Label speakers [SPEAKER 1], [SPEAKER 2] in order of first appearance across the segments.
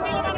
[SPEAKER 1] ¡Vamos!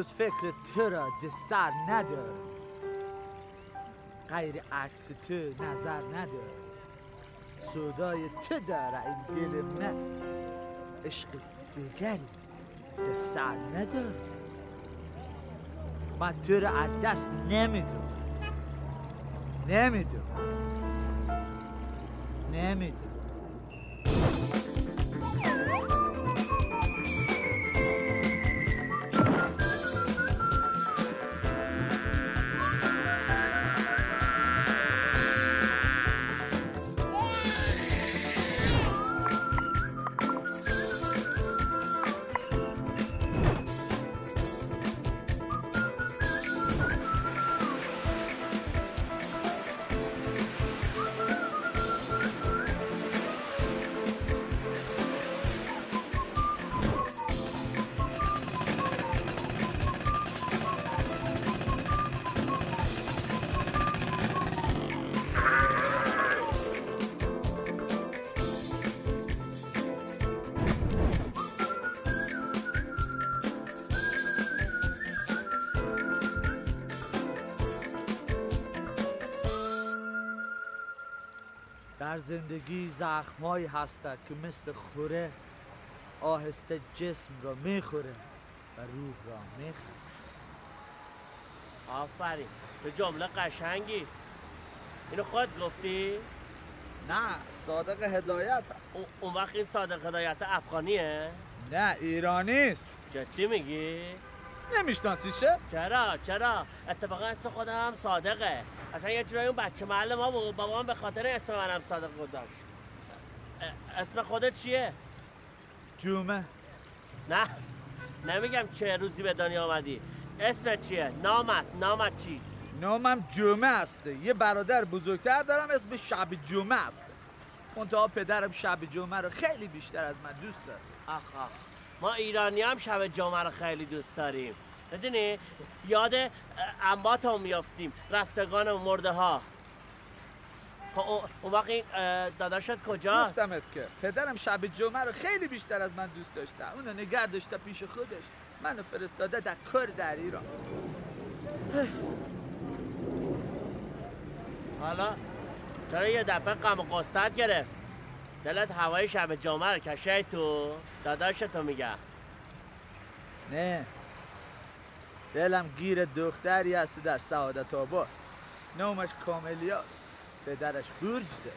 [SPEAKER 1] جز فکر تو را سر ندارم. غیر عکس تو نظر ندارم. صدای تو داره این دل من. عشق دیگری سر ندارم. من تو را از دست نمی‌دونم. نمی‌دونم. نمی‌دونم. زندگی زخمهایی هستند که مثل خوره آهسته جسم را می‌خوره و روح را می‌خوره
[SPEAKER 2] آفرین تو جمله قشنگی اینو خود گفتی؟
[SPEAKER 1] نه صادق هدایت
[SPEAKER 2] اون وقت این صادق هدایت افغانیه؟
[SPEAKER 1] نه ایرانیست
[SPEAKER 2] جدی میگی؟
[SPEAKER 1] نمیشناسیشه؟
[SPEAKER 2] چرا چرا اتفاقا اسم خودم هم صادقه اصلا یه جورایی اون بچه محل ما بود. بابام به خاطر اسم منم صادق گذاشت اسم خودت چیه؟
[SPEAKER 1] جومه.
[SPEAKER 2] نه. نمیگم چه روزی به دنیا آمدی. اسم چیه؟ نامت. نامت چی؟
[SPEAKER 1] نامم جمعه هسته یه برادر بزرگتر دارم اسم شب جمعه هسته منتها پدرم شب جمعه رو خیلی بیشتر از من دوست داره.
[SPEAKER 2] آخ آخ. ما ایرانی هم شب جمعه رو خیلی دوست داریم. بدونی یاد انبات هم میافتیم رفتگان و مرده ها خب اون وقت داداشت کجاست؟
[SPEAKER 1] گفتمت که پدرم شب جمعه رو خیلی بیشتر از من دوست داشته. اونو نگه داشته پیش خودش. منو فرستاده در کار در ایران.
[SPEAKER 2] حالا چرا یه دفعه غم و گرفت؟ دلت هوای شب جمعه رو کشه تو؟ داداشتو میگه
[SPEAKER 1] نه. دلم گیر دختری هست در سعادت آباد. نامش کاملیاست پدرش برج داره.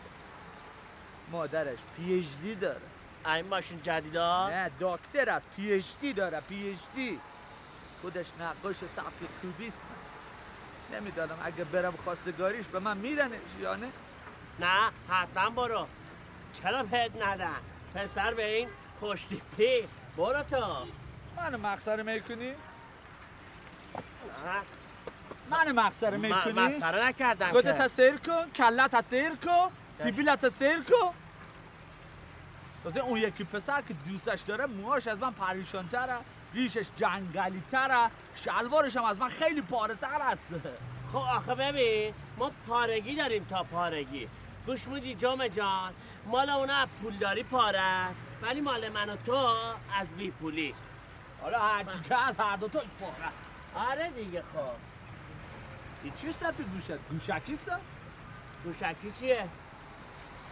[SPEAKER 1] مادرش پیجلی داره.
[SPEAKER 2] این ماشین جدیدا؟
[SPEAKER 1] نه دکتر است. پی اچ دی داره پی اچ دی خودش نقاش سبک کوبیسم نمی‌دانم اگه برم خواستگاریش به من میدنش یا نه.
[SPEAKER 2] نه حتما برو. چرا بهت ندن؟ پسر به این خوشتیپی. برو تو.
[SPEAKER 1] منو مخسره می‌کنی؟
[SPEAKER 2] نه،
[SPEAKER 1] منو مخسره
[SPEAKER 2] م-
[SPEAKER 1] می‌کنی؟
[SPEAKER 2] مسخره نکردم
[SPEAKER 1] خودت
[SPEAKER 2] که.
[SPEAKER 1] سیر کن کلت سیر کن سیبیلت سیر کن. تازه اون یکی پسر که دوستش داره موهاش از من پریشان تره ریشش جنگلی تره شلوارش هم از من خیلی پاره تر است.
[SPEAKER 2] خب آخه ببین ما پارگی داریم تا پارگی. گوش میدی جام جان؟ مال اونا پولداری پاره است ولی مال من و تو از بی پولی
[SPEAKER 1] حالا هرچی که از هر دوتا پاره.
[SPEAKER 2] آره دیگه خب
[SPEAKER 1] این چیست تو گوشت؟ گوشکیست؟
[SPEAKER 2] گوشکی چیه؟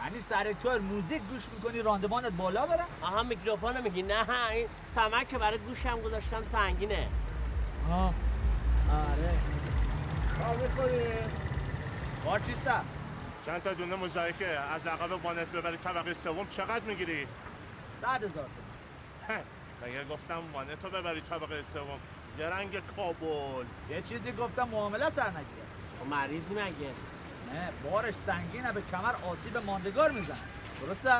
[SPEAKER 1] یعنی سر کار موزیک گوش می‌کنی راندمانت بالا بره؟
[SPEAKER 2] آها میکروفون رو میگی نه این سمک که برای گوشم گذاشتم سنگینه
[SPEAKER 1] آه آره بار چیسته؟
[SPEAKER 3] چند تا دونه مزایکه از عقب وانت ببری طبقه سوم چقدر می‌گیری؟
[SPEAKER 1] صد هزار تومن.
[SPEAKER 3] مگه گفتم وانت رو ببری طبقه سوم زرنگ کابل.
[SPEAKER 1] یه چیزی گفتم معامله سر نگیره.
[SPEAKER 2] خب مریضی مگه؟
[SPEAKER 1] نه بارش سنگینه به کمر آسیب ماندگار می‌زنه. درسته؟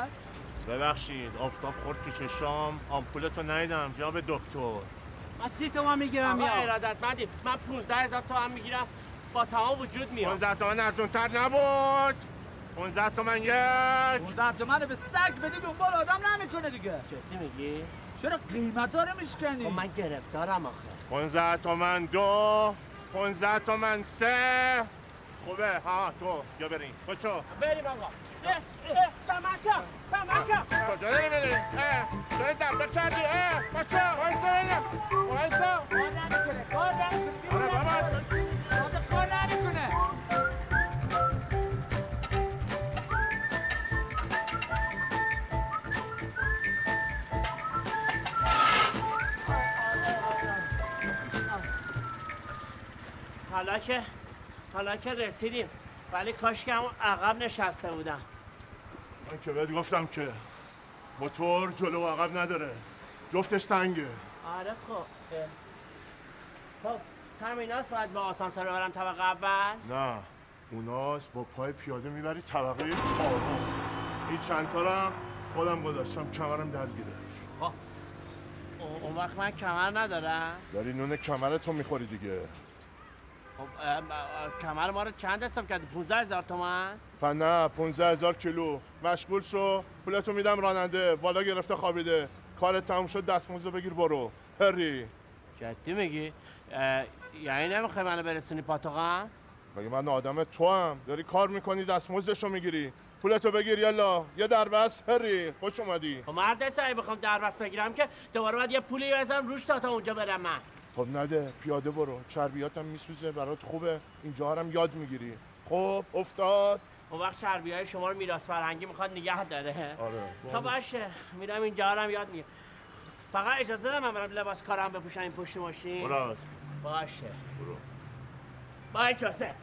[SPEAKER 3] ببخشید آفتاب خورد که چشام آمپولتو ندیدم جناب دکتر.
[SPEAKER 4] من سی تومن می‌گیرم یا
[SPEAKER 2] ارادتمندی من 15 هزار تومن می‌گیرم با تمام وجود میام.
[SPEAKER 3] 15 تومن ارزونتر نبود. 15 تومن یک.
[SPEAKER 1] 15 تومن به سگ بدی دنبال آدم نمی‌کنه دیگه.
[SPEAKER 2] جدی میگی؟
[SPEAKER 1] چرا قیمت ها رو میشکنی؟
[SPEAKER 2] خب من گرفتارم آخه.
[SPEAKER 3] 15 تومن دو 15 تومن سه. خوبه ها تو یا بریم. کچو
[SPEAKER 2] بریم آقا. سمکم سمکم
[SPEAKER 3] کجا داری بری؟ اه داری دبه کردی کچو وایسا بگم وایسا.
[SPEAKER 2] کار نمی‌کنه کار نمی‌کنه.
[SPEAKER 3] آره بابا.
[SPEAKER 1] تازه کار نمی‌کنه.
[SPEAKER 2] حالا که حالا که رسیدیم. ولی کاش که همون عقب نشسته بودم.
[SPEAKER 3] من که بهت گفتم که موتور جلو و عقب نداره. جفتش تنگه.
[SPEAKER 2] آره خب. خب همیناست. باید با آسانسور ببرم طبقه اول؟
[SPEAKER 3] نه. اوناست با پای پیاده می‌بری طبقه چهارم. این چند هم خودم گذاشتم کمرم درگیره.
[SPEAKER 2] خب. اون وقت من کمر ندارم.
[SPEAKER 3] داری نون کمر تو می‌خوری دیگه.
[SPEAKER 2] خب کمر ما رو چند حساب کردی 15 هزار تومن
[SPEAKER 3] نه 15 هزار کیلو. مشغول شو. پولتو میدم راننده. بالا گرفته خوابیده. کارت تموم شد دستمزد بگیر برو. هری.
[SPEAKER 2] جدی میگی؟ یعنی نمی‌خوای منو برسونی پاتوقم؟
[SPEAKER 3] مگه من آدم تو هم داری کار می‌کنی دستمزدشو می‌گیری. پولتو بگیر یلا. یه دربست. هری خوش اومدی.
[SPEAKER 2] خب مرد حسابی بخوام دربست بگیرم که دوباره باید یه پولی بزنم روش تا تا اونجا برم من.
[SPEAKER 3] خب نده پیاده برو. چربیاتم میسوزه برات خوبه. اینجا هم یاد می‌گیری. خب افتاد.
[SPEAKER 2] اون وقت چربی های شما رو میراث فرهنگی می‌خواد نگه داره.
[SPEAKER 3] آره.
[SPEAKER 2] تا باشه. میرم اینجا هم یاد می‌گیرم. فقط اجازه دارم من برم لباس کارم بپوشم این پشت ماشین. باشه.
[SPEAKER 3] برو.
[SPEAKER 2] با اجازه.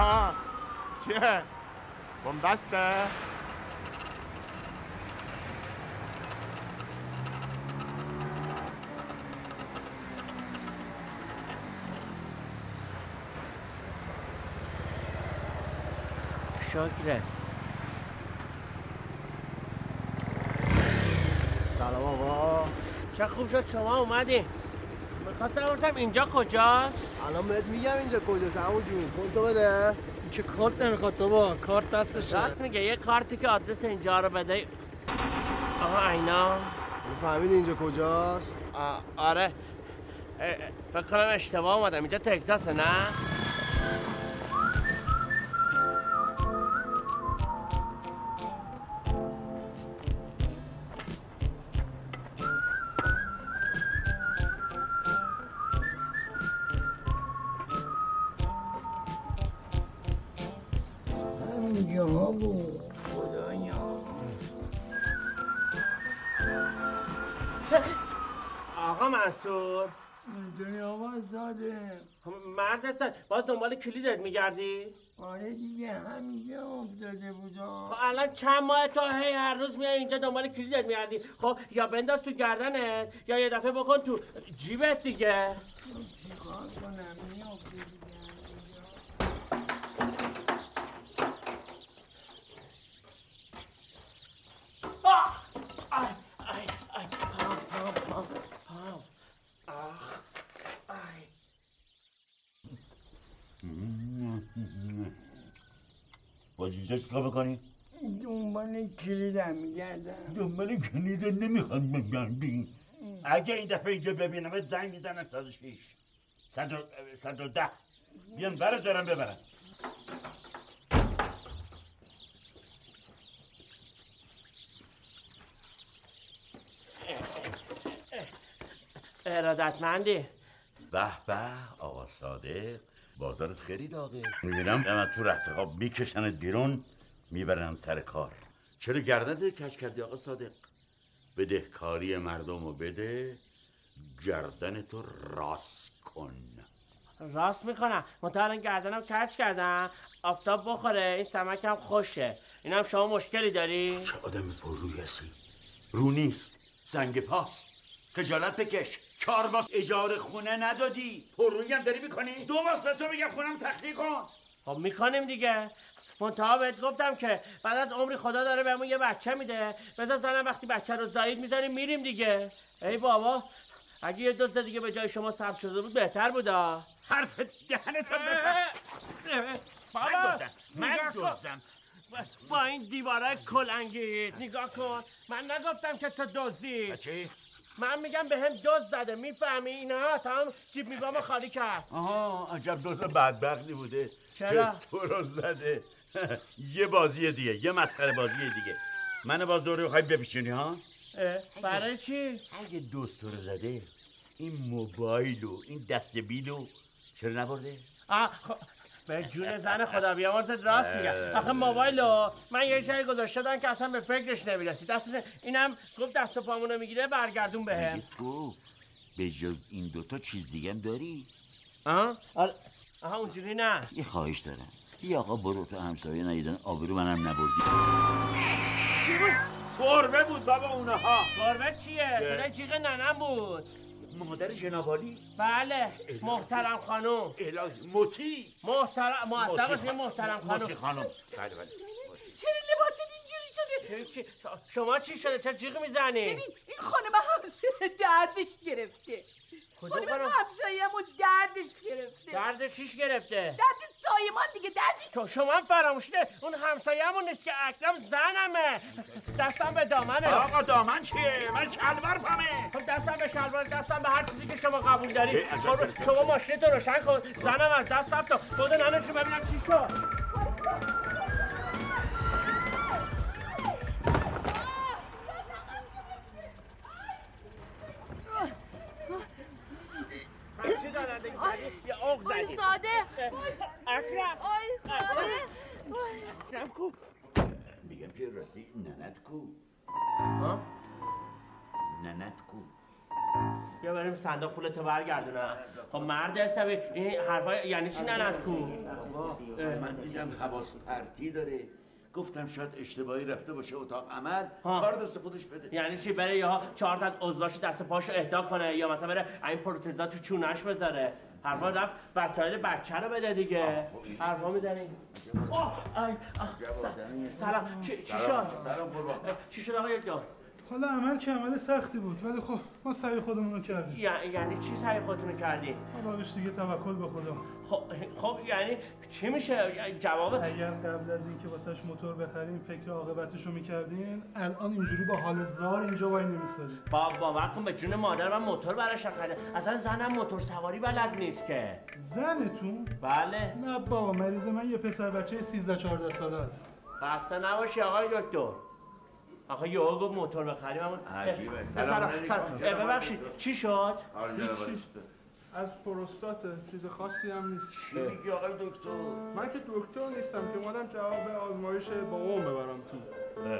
[SPEAKER 3] ها. چیه؟ بنبسته
[SPEAKER 2] شکرت
[SPEAKER 5] سلام آقا.
[SPEAKER 2] چه خوب شد شما اومدی بپرسم اینجا کجاست؟
[SPEAKER 5] الان بهت میگم اینجا کجاست. عمو جون تو بده.
[SPEAKER 4] این که کارت نمی‌خواد بابا؟ کارت دستشه.
[SPEAKER 2] راست میگه یه کارتی که آدرس اینجا رو بده. آها اینا.
[SPEAKER 5] فهمیدی اینجا کجاست؟
[SPEAKER 2] آره. فکر کنم اشتباه اومدم. اینجا تگزاسه نه؟ هستن باز دنبال کلیدت میگردی؟
[SPEAKER 6] آره دیگه همینجا افتاده
[SPEAKER 2] خب
[SPEAKER 6] بودم
[SPEAKER 2] الان چند ماه تو هی هر روز میای اینجا دنبال کلیدت میگردی. خب یا بنداز تو گردنت یا یه دفعه بکن تو جیبت دیگه.
[SPEAKER 6] چیکار کنم؟
[SPEAKER 2] آه!
[SPEAKER 7] با اینجا چیکار بکنی؟
[SPEAKER 6] دنبال کلیدم میگردم
[SPEAKER 7] دنبال کلیده نمی‌خوام بگردی اگه این دفعه اینجا ببینمت زنگ می‌زنم 106 110 بیان برات دارم ببرم
[SPEAKER 2] ارادتمندی
[SPEAKER 7] به به آقا صادق بازارت خیلی داغه. می‌بینم. دم تو رخت خواب میکشنت بیرون می‌برن سر کار. چرا گردنت کش کردی آقا صادق؟ بده کاری مردم رو بده گردن تو راست کن.
[SPEAKER 2] راست می‌کنم. منتها الان گردنم کچ کردم. آفتاب بخوره این سمکم خوشه. اینم شما مشکلی داری؟
[SPEAKER 7] چه آدم پرروی هستی؟ رو نیست. زنگ پاس. خجالت بکش. چهار ماه اجاره خونه ندادی؟ پررویی هم داری می‌کنی؟ دو ماه به تو میگم خونم تخلیه کن.
[SPEAKER 2] خب می‌کنیم دیگه. منتها بهت گفتم که بعد از عمری خدا داره بهمون یه بچه میده. بذار زنم وقتی بچه رو زایید می‌ذاریم میریم دیگه. ای بابا اگه یه دوست دیگه به جای شما ثبت شده بود بهتر بودا.
[SPEAKER 7] حرف دهنت
[SPEAKER 2] بابا
[SPEAKER 7] دوزم من. دوزم.
[SPEAKER 2] با این دیواره کلنگیت. نگاه کن. من نگفتم که تو دزدی.
[SPEAKER 7] چی؟
[SPEAKER 2] من میگم به هم دوز زده می‌فهمی اینا تا هم جیب میبامو خالی کرد
[SPEAKER 7] آها عجب دوست بدبختی بوده
[SPEAKER 2] چرا؟
[SPEAKER 7] تو رو زده یه بازی دیگه یه مسخره بازی دیگه من باز دوره بخوای بپیچونی ها
[SPEAKER 2] برای چی؟
[SPEAKER 7] اگه دوست رو زده این موبایل و این دست بیلو چرا نبرده؟
[SPEAKER 2] آه خب به جون زن خدا بیامرزت راست میگم آخه موبایلو من یه جایی گذاشته دادن که اصلا به فکرش نمی‌رسی دستش اینم گفت دست و پامونو می‌گیره برگردون بهم.
[SPEAKER 7] میگه تو به جز این دوتا چیز دیگه هم داری؟
[SPEAKER 2] آه؟ آره. آها اونجوری نه.
[SPEAKER 7] یه خواهش دارم. بیا آقا برو تو همسایه ندیدن آبرو منم نبردی.
[SPEAKER 2] چی بود؟
[SPEAKER 7] گربه بود بابا اونها.
[SPEAKER 2] گربه چیه؟ صدای جیغ ننم بود.
[SPEAKER 7] مادر جنابالی.
[SPEAKER 2] بله محترم خانوم
[SPEAKER 7] الهی موتی.
[SPEAKER 2] محترم محترم
[SPEAKER 7] موتی
[SPEAKER 2] محترم
[SPEAKER 7] موتی
[SPEAKER 2] خانوم
[SPEAKER 7] خانم. بله بله.
[SPEAKER 8] چرا لباست اینجوری شده؟
[SPEAKER 2] شما چی شده؟ چه جیغ می‌زنی؟
[SPEAKER 8] ببین این خانم همسایه دردش گرفته.
[SPEAKER 2] کدوم
[SPEAKER 8] خانم
[SPEAKER 2] خانم؟
[SPEAKER 8] همسایه‌مون دردش گرفته.
[SPEAKER 2] درد شیش گرفته؟
[SPEAKER 8] درد سایمان دیگه دردی
[SPEAKER 2] تو شما هم فراموش ده اون همسایه‌مون نیست که اکرم زنمه. دستم به دامنه.
[SPEAKER 7] آقا دامن چیه؟ من شلوار پامه.
[SPEAKER 2] خب دستم به شلوار دستم به هر چیزی که شما قبول داری برو،
[SPEAKER 7] گرفتم.
[SPEAKER 2] شما ماشین تو روشن کن. زنم از دست رفت. خود ننشو ببینم چی شد. دارندگی کردی؟ یا اوق
[SPEAKER 8] آی
[SPEAKER 2] زدی.
[SPEAKER 8] ساده
[SPEAKER 2] اکرم.
[SPEAKER 8] آی ساده
[SPEAKER 2] اکرم کو.
[SPEAKER 7] میگم که راستی ننت کو.
[SPEAKER 2] ها؟
[SPEAKER 7] ننت کو.
[SPEAKER 2] یا بریم صندوق پولتو برگردونم خب مرد حسابی این حرفا یعنی چی ننت کو؟
[SPEAKER 7] بابا من دیدم حواس پرتی داره. گفتم شاید اشتباهی رفته باشه اتاق عمل. کار دست خودش بده.
[SPEAKER 2] یعنی چی؟ بره یا چهار تا از عضلاشو دست پاشو اهدا کنه یا مثلا بره این پروتزا تو چونش بذاره. حرفا رفت وسایل بچه رو بده دیگه. حرفا می‌زنی. سلام. چی شد؟
[SPEAKER 7] سلام قربان.
[SPEAKER 2] چی شد آقای دکتر؟
[SPEAKER 9] حالا عمل که عمل سختی بود ولی خب ما سعی خودمون رو کردیم.
[SPEAKER 2] یع- یعنی چی سعی خودتونو کردی؟
[SPEAKER 9] ما باقیش دیگه توکل به خدا.
[SPEAKER 2] خب خب یعنی چی میشه؟ جواب
[SPEAKER 9] اگر قبل از اینکه واسش موتور بخریم فکر عاقبتش رو می‌کردین الان اینجوری با حال زار اینجا وای نمیستادیم
[SPEAKER 2] با باور کن به جون مادر من موتور براش نخریده. اصلا زنم موتور سواری بلد نیست که.
[SPEAKER 9] زنتون؟
[SPEAKER 2] بله.
[SPEAKER 9] نه بابا مریض من یه پسر بچه 13 14 ساله است.
[SPEAKER 2] خسته نباشی آقای دکتر. آقا یهو گفت موتور بخریم اما
[SPEAKER 7] عجیبه. سلام
[SPEAKER 2] ببخشید. چی شد؟
[SPEAKER 3] از پروستات چیز خاصی هم نیست.
[SPEAKER 7] چی میگی آقای دکتر؟
[SPEAKER 3] من که دکتر نیستم که مادم جواب آزمایش بابام ببرم تو.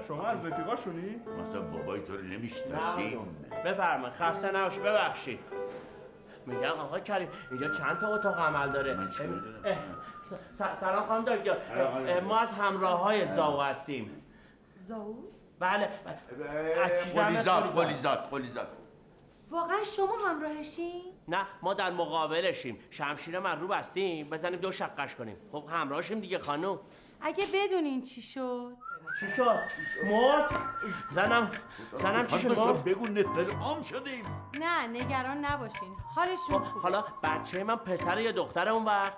[SPEAKER 3] شما از رفیقاشونی؟
[SPEAKER 7] مثلا بابای تو رو نمی‌شناسی؟
[SPEAKER 2] بفرمایید. خسته نباش ببخشید. میگم آقا کریم اینجا چند تا اتاق عمل داره؟ سلام خانم دکتر. ما از همراه های زاو هستیم.
[SPEAKER 8] زاو؟
[SPEAKER 2] بله.
[SPEAKER 7] قلیزات.
[SPEAKER 2] قلیزات
[SPEAKER 7] قلیزات
[SPEAKER 8] واقعا شما همراهشین؟
[SPEAKER 2] نه ما در مقابلشیم. شمشیر من رو بستیم بزنیم دو شقش کنیم. خب همراهشیم دیگه خانم.
[SPEAKER 8] اگه بدونین چی شد؟
[SPEAKER 2] چی شد؟ مرد؟ زنم زنم چی شد؟
[SPEAKER 7] بگو نصف عام شدیم.
[SPEAKER 8] نه نگران نباشین. حالشون
[SPEAKER 2] خب
[SPEAKER 8] خوبه.
[SPEAKER 2] حالا بچه من پسر یا دختر اون وقت؟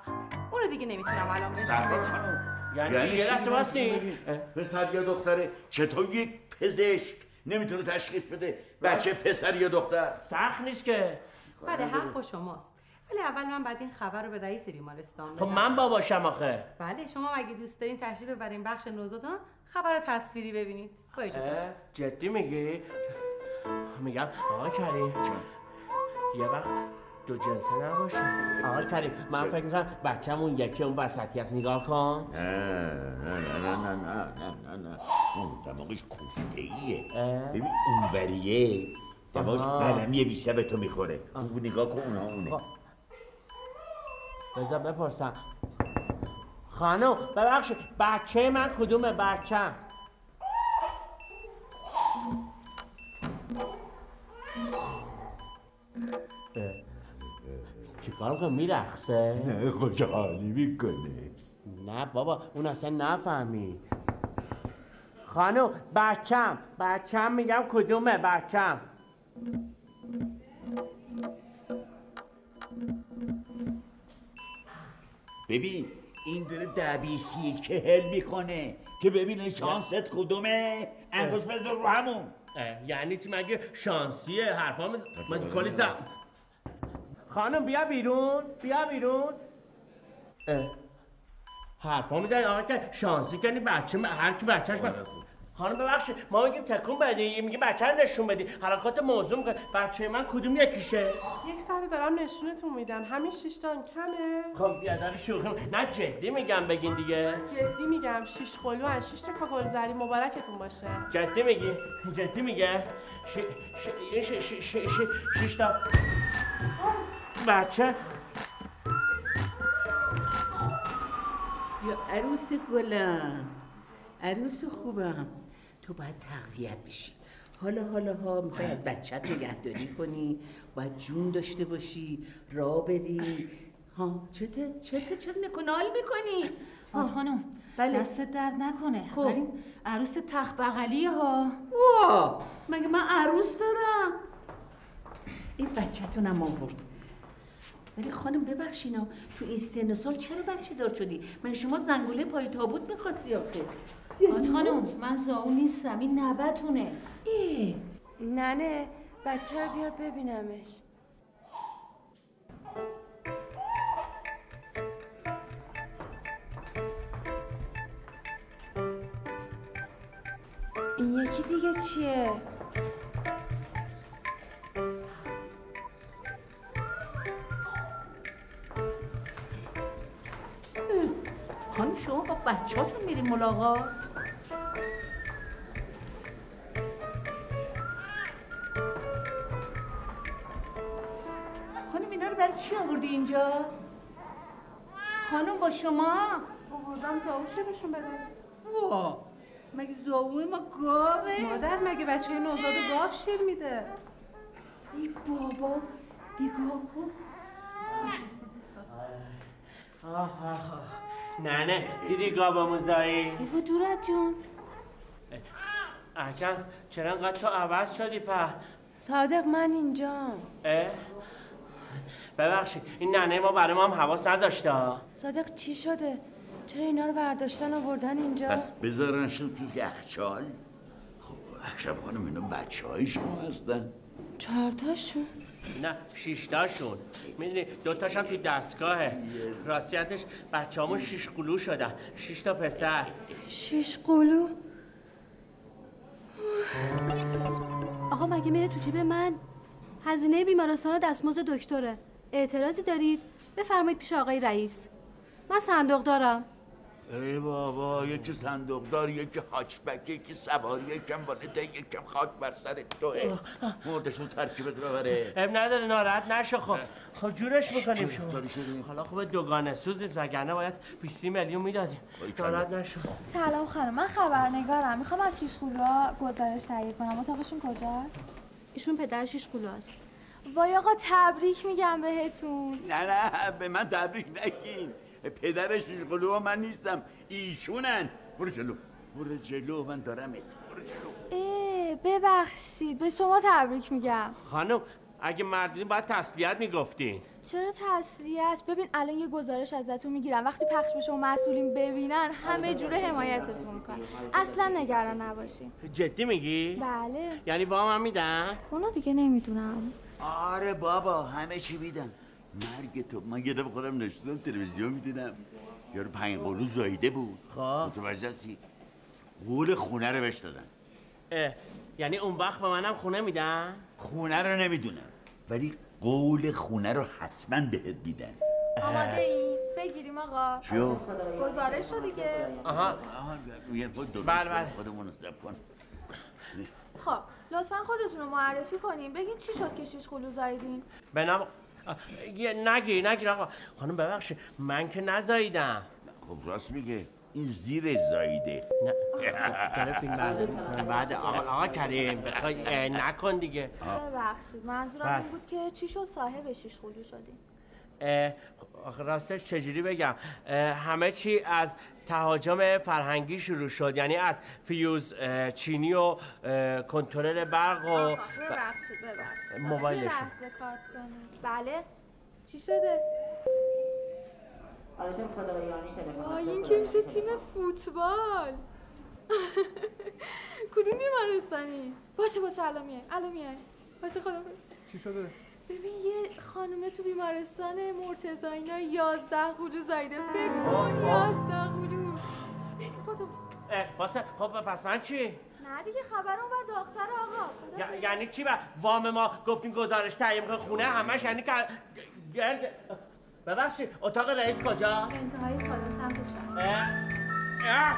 [SPEAKER 8] اونو دیگه نمی‌تونم الان بهتون
[SPEAKER 2] یعنی چی؟ یه لحظه واسین
[SPEAKER 7] پسر یا دختره چطور یک پزشک؟ نمی‌تونه تشخیص بده. بچه پسر یا دختر.
[SPEAKER 2] سخت نیست که.
[SPEAKER 8] بله حق با شماست. ولی اول من بعد این خبر رو به رئیس بیمارستان
[SPEAKER 2] خب
[SPEAKER 8] بدم.
[SPEAKER 2] من باباشم آخه.
[SPEAKER 8] بله شما اگه دوست دارین تشریف ببرین بخش نوزادان خبر تصویری ببینید. با
[SPEAKER 2] جدی میگی؟ میگم آقا کریم. یه وقت دو جنسه نباشه. آقای کریم من فکر می‌کنم بچه‌مون یکی اون وسطی از نگاه کن.
[SPEAKER 7] نه نه نه نه نه نه نه اون دماغش کفته ایه ببین اونوریه. دماغش قلمی بیشتر به تو می‌خوره. اون نگاه کن اونها اونه.
[SPEAKER 2] خب. بذار بپرسم. خانم ببخشید. بچه من کدومه بچه؟ Yeah. چیکار کنم میرخصه؟
[SPEAKER 7] خوشحالی می‌کنه؟
[SPEAKER 2] نه بابا اون اصلا نفهمید. خانم بچم بچم میگم کدومه بچم؟
[SPEAKER 7] ببین این داره دبیسی چهل می‌کنه که ببینه شانست کدومه؟ انگوش بزن رو همون.
[SPEAKER 2] اه، یعنی چی؟ مگه شانسیه؟ حرفا مز... مز... کلی زم خانم بیا بیرون بیا بیرون. اه. حرفا می‌زنی آقا که شانسی کنی بچه م- هر کی بچهش من خانم ببخشید ما میگیم تکون بدی میگه بچه رو نشون بدی. حرکات موضوع می‌کنه بچه من کدوم یکیشه؟
[SPEAKER 10] یک سری دارم نشونتون میدم. همین شیشتان کمه.
[SPEAKER 2] خب بیادر شوخی نه جدی میگم بگین دیگه.
[SPEAKER 10] جدی میگم. شیش قلو از شیش تا گلزری مبارکتون باشه.
[SPEAKER 2] جدی میگی؟ جدی میگه؟ ش... ش... ش... ش... ش... ش... شش تا. بچه.
[SPEAKER 11] یا عروس گلم عروس خوبم. تو باید تقویت بشی. حالا حالا ها می‌خوای از بچت نگهداری کنی باید جون داشته باشی را بری. ها چته؟ چته؟ چرا نکنال می‌کنی؟
[SPEAKER 8] حاج خانم
[SPEAKER 11] بله.
[SPEAKER 8] دست درد نکنه.
[SPEAKER 11] خب.
[SPEAKER 8] ولی عروس تخت بغلیه ها
[SPEAKER 11] وا مگه من عروس دارم؟ این بچه‌تونم آورد. ولی خانم ببخشینا تو این سن و سال چرا بچه دار شدی؟ مگه شما زنگوله پای تابوت می‌خواستی آخه
[SPEAKER 8] حاج خانم من زاو نیستم این نوتونه
[SPEAKER 11] ای
[SPEAKER 10] ننه بچه رو بیار ببینمش. این یکی دیگه چیه؟
[SPEAKER 11] با بچه‌هاتون میری ملاقات. خانم اینا رو برای چی آوردی اینجا؟ خانم با شما؟
[SPEAKER 10] آوردم زاوشه بهشون بده
[SPEAKER 11] وا مگه زاوی ما گاوه؟
[SPEAKER 10] مادر مگه بچه نوزاد گاو شیر میده؟
[SPEAKER 11] ای بابا نگاه کن.
[SPEAKER 2] آخ آخ آخ نه نه دیدی گابمون زایی
[SPEAKER 8] ایفو دورت جون
[SPEAKER 2] اکم چرا انقدر تو عوض شدی په
[SPEAKER 10] صادق من اینجام
[SPEAKER 2] اه؟ ببخشید این ننه ما برای ما هم حواس نذاشته ها.
[SPEAKER 10] صادق چی شده؟ چرا اینا رو برداشتن آوردن اینجا؟
[SPEAKER 7] پس بذارنشون تو یخچال خب اکرم خانم اینا بچه های شما هستن
[SPEAKER 10] چهارتاشون
[SPEAKER 2] نه شیشتاشون می‌دونی دوتاش هم توی دستگاهه. راستیتش بچه همون شیش قلو شدن. شیش تا پسر.
[SPEAKER 10] شیش قلو؟
[SPEAKER 12] آقا مگه میره تو جیب من؟ هزینه بیمارستان و دستمزد دکتره. اعتراضی دارید؟ بفرمایید پیش آقای رئیس. من صندوق دارم.
[SPEAKER 7] ای بابا یکی صندوقدار یکی هاچبک یکی سوار یکم بالته یکم خاک بر سر توه مردشون ترکیبت ببره.
[SPEAKER 2] اب نداره ناراحت نشو. خب خب جورش می‌کنیم شما. حالا خوب دوگانه سوز نیست وگرنه باید 20 میلیون می‌دادیم. ناراحت نشو.
[SPEAKER 10] سلام خانم من خبرنگارم. می‌خوام از شیش خلوها گزارش تهیه کنم. اتاقشون کجاست؟
[SPEAKER 12] ایشون پدر شیش است
[SPEAKER 10] وای آقا تبریک میگم بهتون.
[SPEAKER 7] نه نه به من تبریک نگین. پدرش قلوها من نیستم. ایشونن. برو جلو. برو جلو. من دارم برو جلو.
[SPEAKER 10] اه ببخشید. به شما تبریک میگم.
[SPEAKER 2] خانم اگه مردین باید تسلیت می‌گفتین.
[SPEAKER 10] چرا تسلیت؟ ببین الان یه گزارش ازتون می‌گیرم. وقتی پخش بشه و مسئولین ببینن همه جوره حمایتتون می‌کنن. اصلا نگران نباشین.
[SPEAKER 2] جدی میگی؟
[SPEAKER 10] بله.
[SPEAKER 2] یعنی وام هم میدن؟
[SPEAKER 10] اونو دیگه نمی‌دونم
[SPEAKER 7] آره بابا همه چی میدن. مرگ تو. من یه دفعه خودم نشستم تلویزیون می‌دیدم. یارو پنج قلو زایده بود.
[SPEAKER 2] خب.
[SPEAKER 7] متوجه هستی؟ قول خونه رو بهش دادن.
[SPEAKER 2] اه، یعنی اون وقت به منم خونه میدن؟
[SPEAKER 7] خونه رو نمی‌دونم. ولی قول خونه رو حتما بهت میدن.
[SPEAKER 10] آماده این بگیریم آقا.
[SPEAKER 7] چیو؟
[SPEAKER 10] گزارش رو دیگه.
[SPEAKER 2] آها.
[SPEAKER 7] آها خود درست
[SPEAKER 2] بله، بله.
[SPEAKER 7] خودمون رو کن.
[SPEAKER 10] خب لطفا خودتون رو معرفی کنین. بگین چی شد که شیش خلو زایدین
[SPEAKER 2] به نام نگیر نگیر آقا. خانم ببخشید من که نزاییدم.
[SPEAKER 7] خب راست میگه. این زیر زایده
[SPEAKER 2] نه. داره فیلم برداری می‌کنه. بعد آقا, آقا کریم نکن دیگه.
[SPEAKER 10] ببخشید منظورم
[SPEAKER 2] بله.
[SPEAKER 10] این بود که چی شد؟ صاحب شیش خلو شدین
[SPEAKER 2] اه، آخه راستش چجوری بگم؟ همه چی از تهاجم فرهنگی شروع شد. یعنی از فیوز چینی و کنترل برق و
[SPEAKER 10] کنید بله. چی شده؟ آه این که میشه تیم فوتبال. کدوم بیمارستانی؟ باشه باشه الان میای الان میای. باشه خدا
[SPEAKER 9] چی شده؟
[SPEAKER 10] ببین یه خانومه تو بیمارستان مرتضی اینا یازده قلو زایده فکر کن یازده قلو
[SPEAKER 2] واسه خب پس من چی؟
[SPEAKER 10] نه دیگه خبر اون بر داختر آقا
[SPEAKER 2] یعنی چی با وام ما گفتیم گزارش تهیه می‌کنه خونه همش یعنی که گرد ببخشید اتاق رئیس کجا؟
[SPEAKER 10] انتهای سالن سمت چپ
[SPEAKER 2] اه؟ اه؟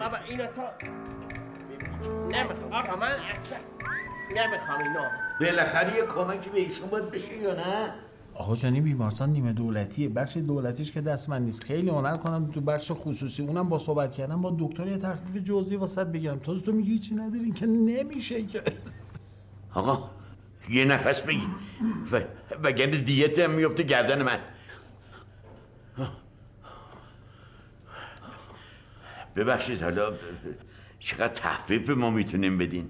[SPEAKER 2] بابا اینو تو نمی‌خوام آقا من اصلا نمی‌خوام اینو
[SPEAKER 7] بالاخره یه کمکی به ایشون باید بشه یا نه؟
[SPEAKER 13] آقا جانی بیمارستان نیمه دولتیه. بخش دولتیش که دست من نیست. خیلی هنر کنم تو بخش خصوصی. اونم با صحبت کردم با دکتر یه تخفیف جزئی واسط بگیرم. تازه تو میگی هیچی ندارین که نمیشه که.
[SPEAKER 7] آقا یه نفس بگی. و وگرنه دیت هم میفته گردن من. ببخشید حالا چقدر تخفیف به ما می‌تونیم بدین؟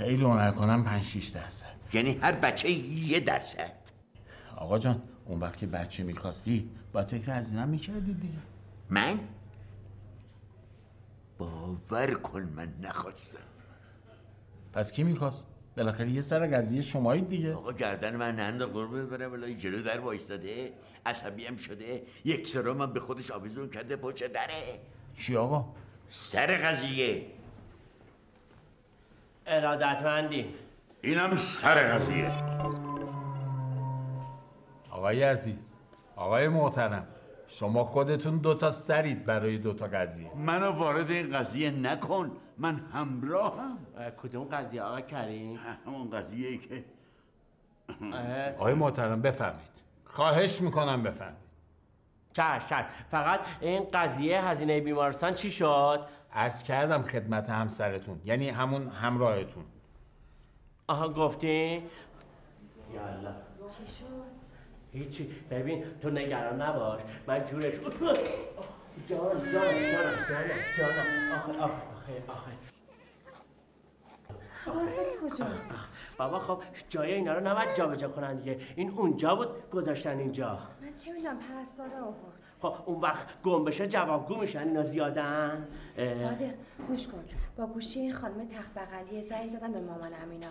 [SPEAKER 13] خیلی هنر کنم 5 6 درصد.
[SPEAKER 7] یعنی هر بچه یه درصد.
[SPEAKER 13] آقا جان اون وقت که بچه می‌خواستی با فکر از اینم می‌کردی دیگه.
[SPEAKER 7] من؟ باور کن من نخواستم.
[SPEAKER 13] پس کی می‌خواست؟ بالاخره یه سر قضیه شمایید دیگه.
[SPEAKER 7] آقا گردن من نند قربه برم ولی جلو در وایستاده. عصبی هم شده. یک سرا من به خودش آویزون کرده پشت دره.
[SPEAKER 13] چی آقا؟
[SPEAKER 7] سر قضیه.
[SPEAKER 2] ارادتمندی
[SPEAKER 7] اینم سر قضیه.
[SPEAKER 13] آقای عزیز آقای محترم شما خودتون دوتا سرید برای دوتا قضیه.
[SPEAKER 7] منو وارد این قضیه نکن من همراهم.
[SPEAKER 2] اه، کدوم قضیه آقا کریم؟
[SPEAKER 7] همون قضیه ای که
[SPEAKER 13] آقای محترم بفرمایید. خواهش می‌کنم بفرمایید.
[SPEAKER 2] چش چش. فقط این قضیه هزینه بیمارستان چی شد؟
[SPEAKER 13] عرض کردم خدمت همسرتون یعنی همون همراهتون.
[SPEAKER 2] آها گفتی؟ یالا
[SPEAKER 10] چی شد؟
[SPEAKER 2] هیچی. ببین تو نگران نباش. من جورش جان جان جانم جانم جانم. آخه آخه آخه. آخه بابا خب جای اینا رو نباید جابجا کنن دیگه. این اونجا بود گذاشتن اینجا.
[SPEAKER 14] من چه می‌دونم پرستاره آورد.
[SPEAKER 2] خب اون وقت گم بشه جوابگو میشن اینا زیادن.
[SPEAKER 14] صادق گوش کن. با گوشی این خانم تخت بغلیه زنگ زدم به مامان امینا.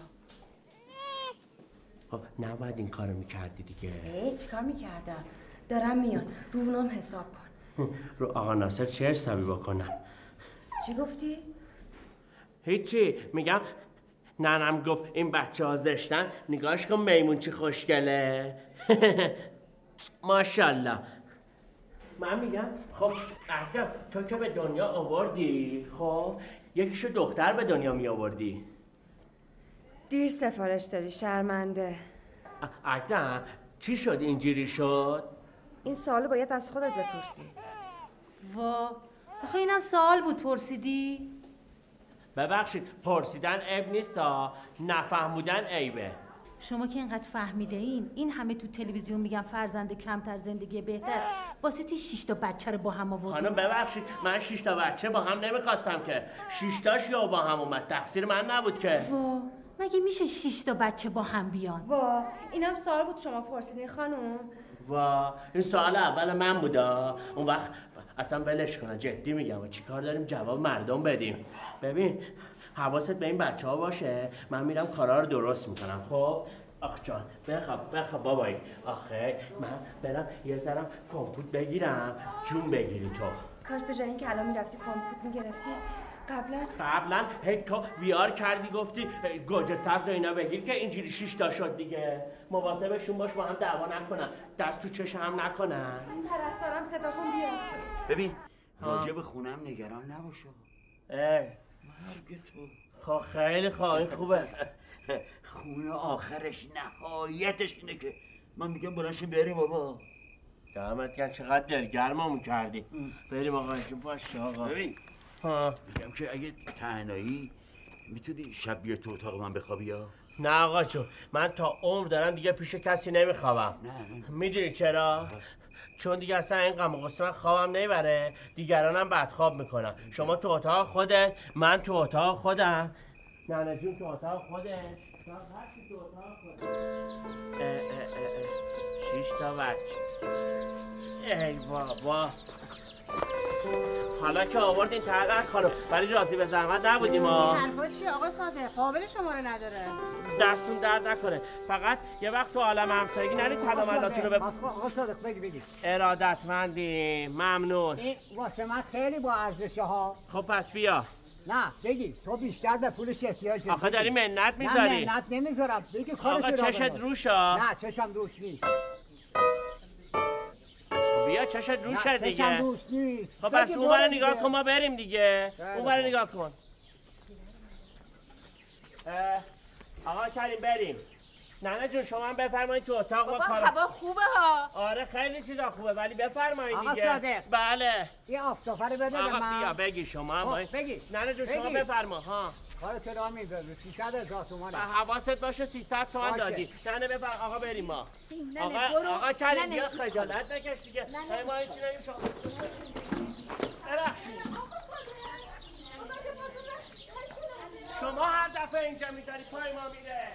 [SPEAKER 2] خب نباید این کارو می‌کردی دیگه.
[SPEAKER 14] ای چیکار می‌کردم؟ دارم میان. روونام حساب کن.
[SPEAKER 2] رو آقا ناصر چه حسابی بکنم؟
[SPEAKER 14] چی گفتی؟
[SPEAKER 2] هیچی. میگم ننم گفت این بچه ها زشتن. نگاهش کن میمون چی خوشگله. ماشاءالله. من میگم خب عجب تو که به دنیا آوردی. خب یکیشو دختر به دنیا می آوردی.
[SPEAKER 10] دیر سفارش دادی شرمنده.
[SPEAKER 2] عجب چی شد؟ اینجوری شد؟
[SPEAKER 10] این سوالو باید از خودت بپرسی.
[SPEAKER 8] وا آخه اینم سوال بود پرسیدی؟
[SPEAKER 2] ببخشید پرسیدن عیب نیستا؟ نفهمودن عیبه.
[SPEAKER 8] شما که اینقدر فهمیده این این همه تو تلویزیون میگن فرزند کمتر زندگی بهتر. واسه تی شش تا بچه رو با هم آوردی
[SPEAKER 2] خانم ببخشید من شش تا بچه با هم نمی‌خواستم که. شش تاش یا با هم اومد. تقصیر من نبود که.
[SPEAKER 8] وا مگه میشه شش تا بچه با هم بیان؟
[SPEAKER 10] وا اینم سوال بود شما پرسیدین خانم.
[SPEAKER 2] و این سوال اول من بودا. اون وقت اصلا ولش کنن جدی میگم. و چیکار داریم؟ جواب مردم بدیم. ببین حواست به این بچه ها باشه. من میرم کارا رو درست می‌کنم. خب؟ آخ جان بخواب بخواب بابایی. آخه من برم یه ذرم کمپوت بگیرم. جون بگیری تو.
[SPEAKER 10] کاش به جای اینکه الان می‌رفتی کامپوت می‌گرفتی. قبلا؟
[SPEAKER 2] قبلا؟ هی تو ویار کردی گفتی گوجه سبز و اینا بگیر که اینجوری شیش تا شد دیگه. مواظبشون باش با هم دعوا نکنن. دست تو چش هم نکنن.
[SPEAKER 10] این پرستارم صدا کن بیا
[SPEAKER 7] ببین راجع به خونم نگران نباشو
[SPEAKER 2] اه
[SPEAKER 7] مرگ تو.
[SPEAKER 2] خب خیلی خواه این خوبه.
[SPEAKER 7] خونه آخرش نهایتش اینه که من میگم بلنشیم بریم بابا.
[SPEAKER 2] دمت گرم چقدر دلگرممون کردی. بریم آقا جون باش آقا.
[SPEAKER 7] ببین
[SPEAKER 2] ها
[SPEAKER 7] میگم که اگه تنهایی می‌تونی شب بیا تو اتاق من بخوابی یا؟
[SPEAKER 2] نه آقا جون من تا عمر دارم دیگه پیش کسی نمیخوابم. می‌دونی چرا؟ چون دیگه اصلا این غم و غصه من خوابم نمی‌بره. دیگرانم بدخواب می‌کنن. شما تو اتاق خودت من تو اتاق خودم. ننه جون تو اتاق خودش. هر کی تو اتاق خودش. شیش تا بچه. ای بابا. حالا که آوردین تقدر خانم ولی راضی به زحمت نبودیم ها.
[SPEAKER 15] حرفا چیه آقا صادق؟ قابل شما رو نداره.
[SPEAKER 2] دستون درد نکنه. فقط یه وقت تو عالم همسایگی نری تلاملاتون رو به
[SPEAKER 16] آقا صادق بگی بگی.
[SPEAKER 2] ارادتمندی. ممنون.
[SPEAKER 16] این واسه من خیلی با ارزشه ها.
[SPEAKER 2] خب پس بیا.
[SPEAKER 16] نه بگی. تو بیشتر به پولش احتیاج داری.
[SPEAKER 2] آخه داری منت
[SPEAKER 16] نه
[SPEAKER 2] می‌ذاری.
[SPEAKER 16] منت نمی‌ذارم. بگی کارت
[SPEAKER 2] آقا چشت روشا.
[SPEAKER 16] نه چشم روش نیست.
[SPEAKER 2] بیا چشت روشه
[SPEAKER 16] نه،
[SPEAKER 2] دیگه. خب پس
[SPEAKER 16] بگی
[SPEAKER 2] اون برای نگاه. کن ما بریم دیگه. اون برای. نگاه کن. اه، آقا کریم بریم. ننه جون شما هم بفرمایید تو اتاق با
[SPEAKER 15] بابا
[SPEAKER 2] کار
[SPEAKER 15] هوا خوبه ها.
[SPEAKER 2] آره خیلی چیزا خوبه ولی بفرمایید
[SPEAKER 16] آقا
[SPEAKER 2] دیگه.
[SPEAKER 16] صادق.
[SPEAKER 2] بله.
[SPEAKER 16] یه آفتابه رو بده به
[SPEAKER 2] آقا بیا بگی شما هم
[SPEAKER 16] خب، بگی.
[SPEAKER 2] ننه جون شما. بفرما. ها.
[SPEAKER 16] کارت را می‌ذاره 300 هزار تومانه
[SPEAKER 2] حواست باشه 300 تومن
[SPEAKER 16] باشه.
[SPEAKER 2] دادی. ننه بفرم آقا بریم ما. آقا. آقا کریم. بیا خجالت نکش دیگه. ما هیچی نگیم شما ببخشید. شما هر دفعه اینجا می‌ذاری پای ما میره.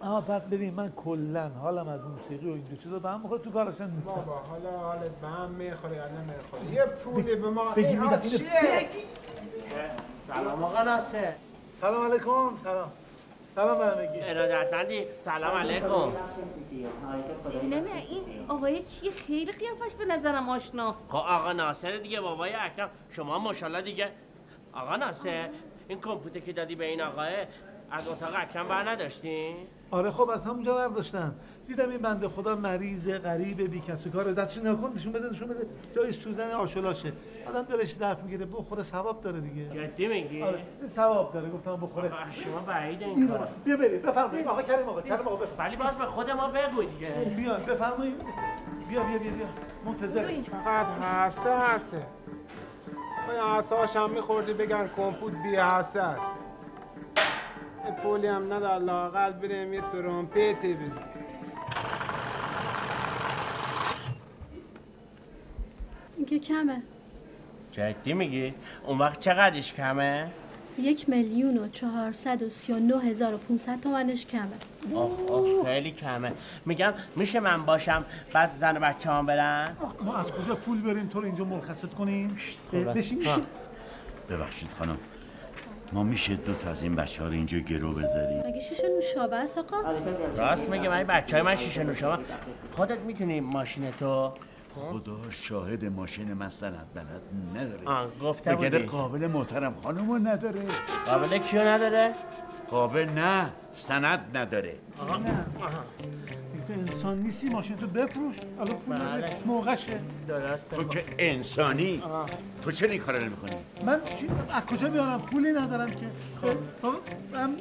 [SPEAKER 17] آها پس ببین من کلا حالم از موسیقی و این دو چیزا به هم می‌خوره تو کارشن نیستم
[SPEAKER 18] بابا حالا حالت به هم می‌خوره یا نمی‌خوره یه پولی به ما
[SPEAKER 17] بگی
[SPEAKER 18] چیه؟
[SPEAKER 2] سلام آقا ناصر.
[SPEAKER 17] سلام علیکم سلام. سلام همگی.
[SPEAKER 2] ارادتمندی سلام علیکم.
[SPEAKER 8] نه نه این آقای کیه؟ خیلی قیافش به نظرم آشنا.
[SPEAKER 2] خب آقا ناصر دیگه بابای اکرم. شما ماشاءالله دیگه. آقا ناصر این کمپیوتر که دادی به این آقاه از اتاق اکرم بر نداشتین؟
[SPEAKER 17] آره خب از همونجا برداشتم. دیدم این بنده خدا مریض غریب بی کس و کار دستش نکن نشون بده نشون بده. جای سوزن آشولاشه. آدم دلش ظرف می‌گیره؟ بخوره ثواب داره دیگه.
[SPEAKER 2] جدی میگی؟
[SPEAKER 17] آره ثواب داره. گفتم بخوره.
[SPEAKER 2] شما بعید این
[SPEAKER 17] این
[SPEAKER 2] کار
[SPEAKER 17] بیا بریم. بفرمایید. آقا کریم آقا کریم آقا بفرمایید.
[SPEAKER 2] ولی باز به خود ما بگو دیگه.
[SPEAKER 17] بیا بفرمایید. بیا بیا بیا بیا. منتظر.
[SPEAKER 18] فقط حسه حسه. ما حسه هم میخوردی؟ بگن کمپوت بی حسه هست یه پولی هم ندار لاقل بریم یه ترومپیتی بزنیم
[SPEAKER 12] این که کمه
[SPEAKER 2] جدی میگی؟ اون وقت چقدرش کمه؟
[SPEAKER 12] یک میلیون و چهارصد و سی و نه هزار و پونصد تومنش کمه
[SPEAKER 2] آخ آخ خیلی کمه میگم میشه من باشم بعد زن و بچه هم برن؟
[SPEAKER 17] ما از کجا پول بریم تو رو اینجا مرخصت کنیم
[SPEAKER 2] خب.
[SPEAKER 17] بشین.
[SPEAKER 7] ببخشید خانم ما میشه دو تا از این بچه ها رو اینجا گرو بذاریم.
[SPEAKER 12] مگه شیشه نوشابه است آقا؟
[SPEAKER 2] راست میگه من بچه های من شیشه نوشابه خودت می‌تونی ماشین تو؟
[SPEAKER 7] خدا شاهد ماشین من سند بلد نداره.
[SPEAKER 2] آه، گفته بودی.
[SPEAKER 7] قابل محترم خانومو نداره.
[SPEAKER 2] قابل کیو نداره؟
[SPEAKER 7] قابل نه سند نداره.
[SPEAKER 2] آها
[SPEAKER 17] تو انسان نیستی ماشین تو بفروش. الان پول
[SPEAKER 2] بله.
[SPEAKER 17] داره موقعشه.
[SPEAKER 2] درسته.
[SPEAKER 7] تو که انسانی تو چرا این کارا نمی‌کنی
[SPEAKER 17] من چی از کجا بیارم؟ پولی ندارم که. خب من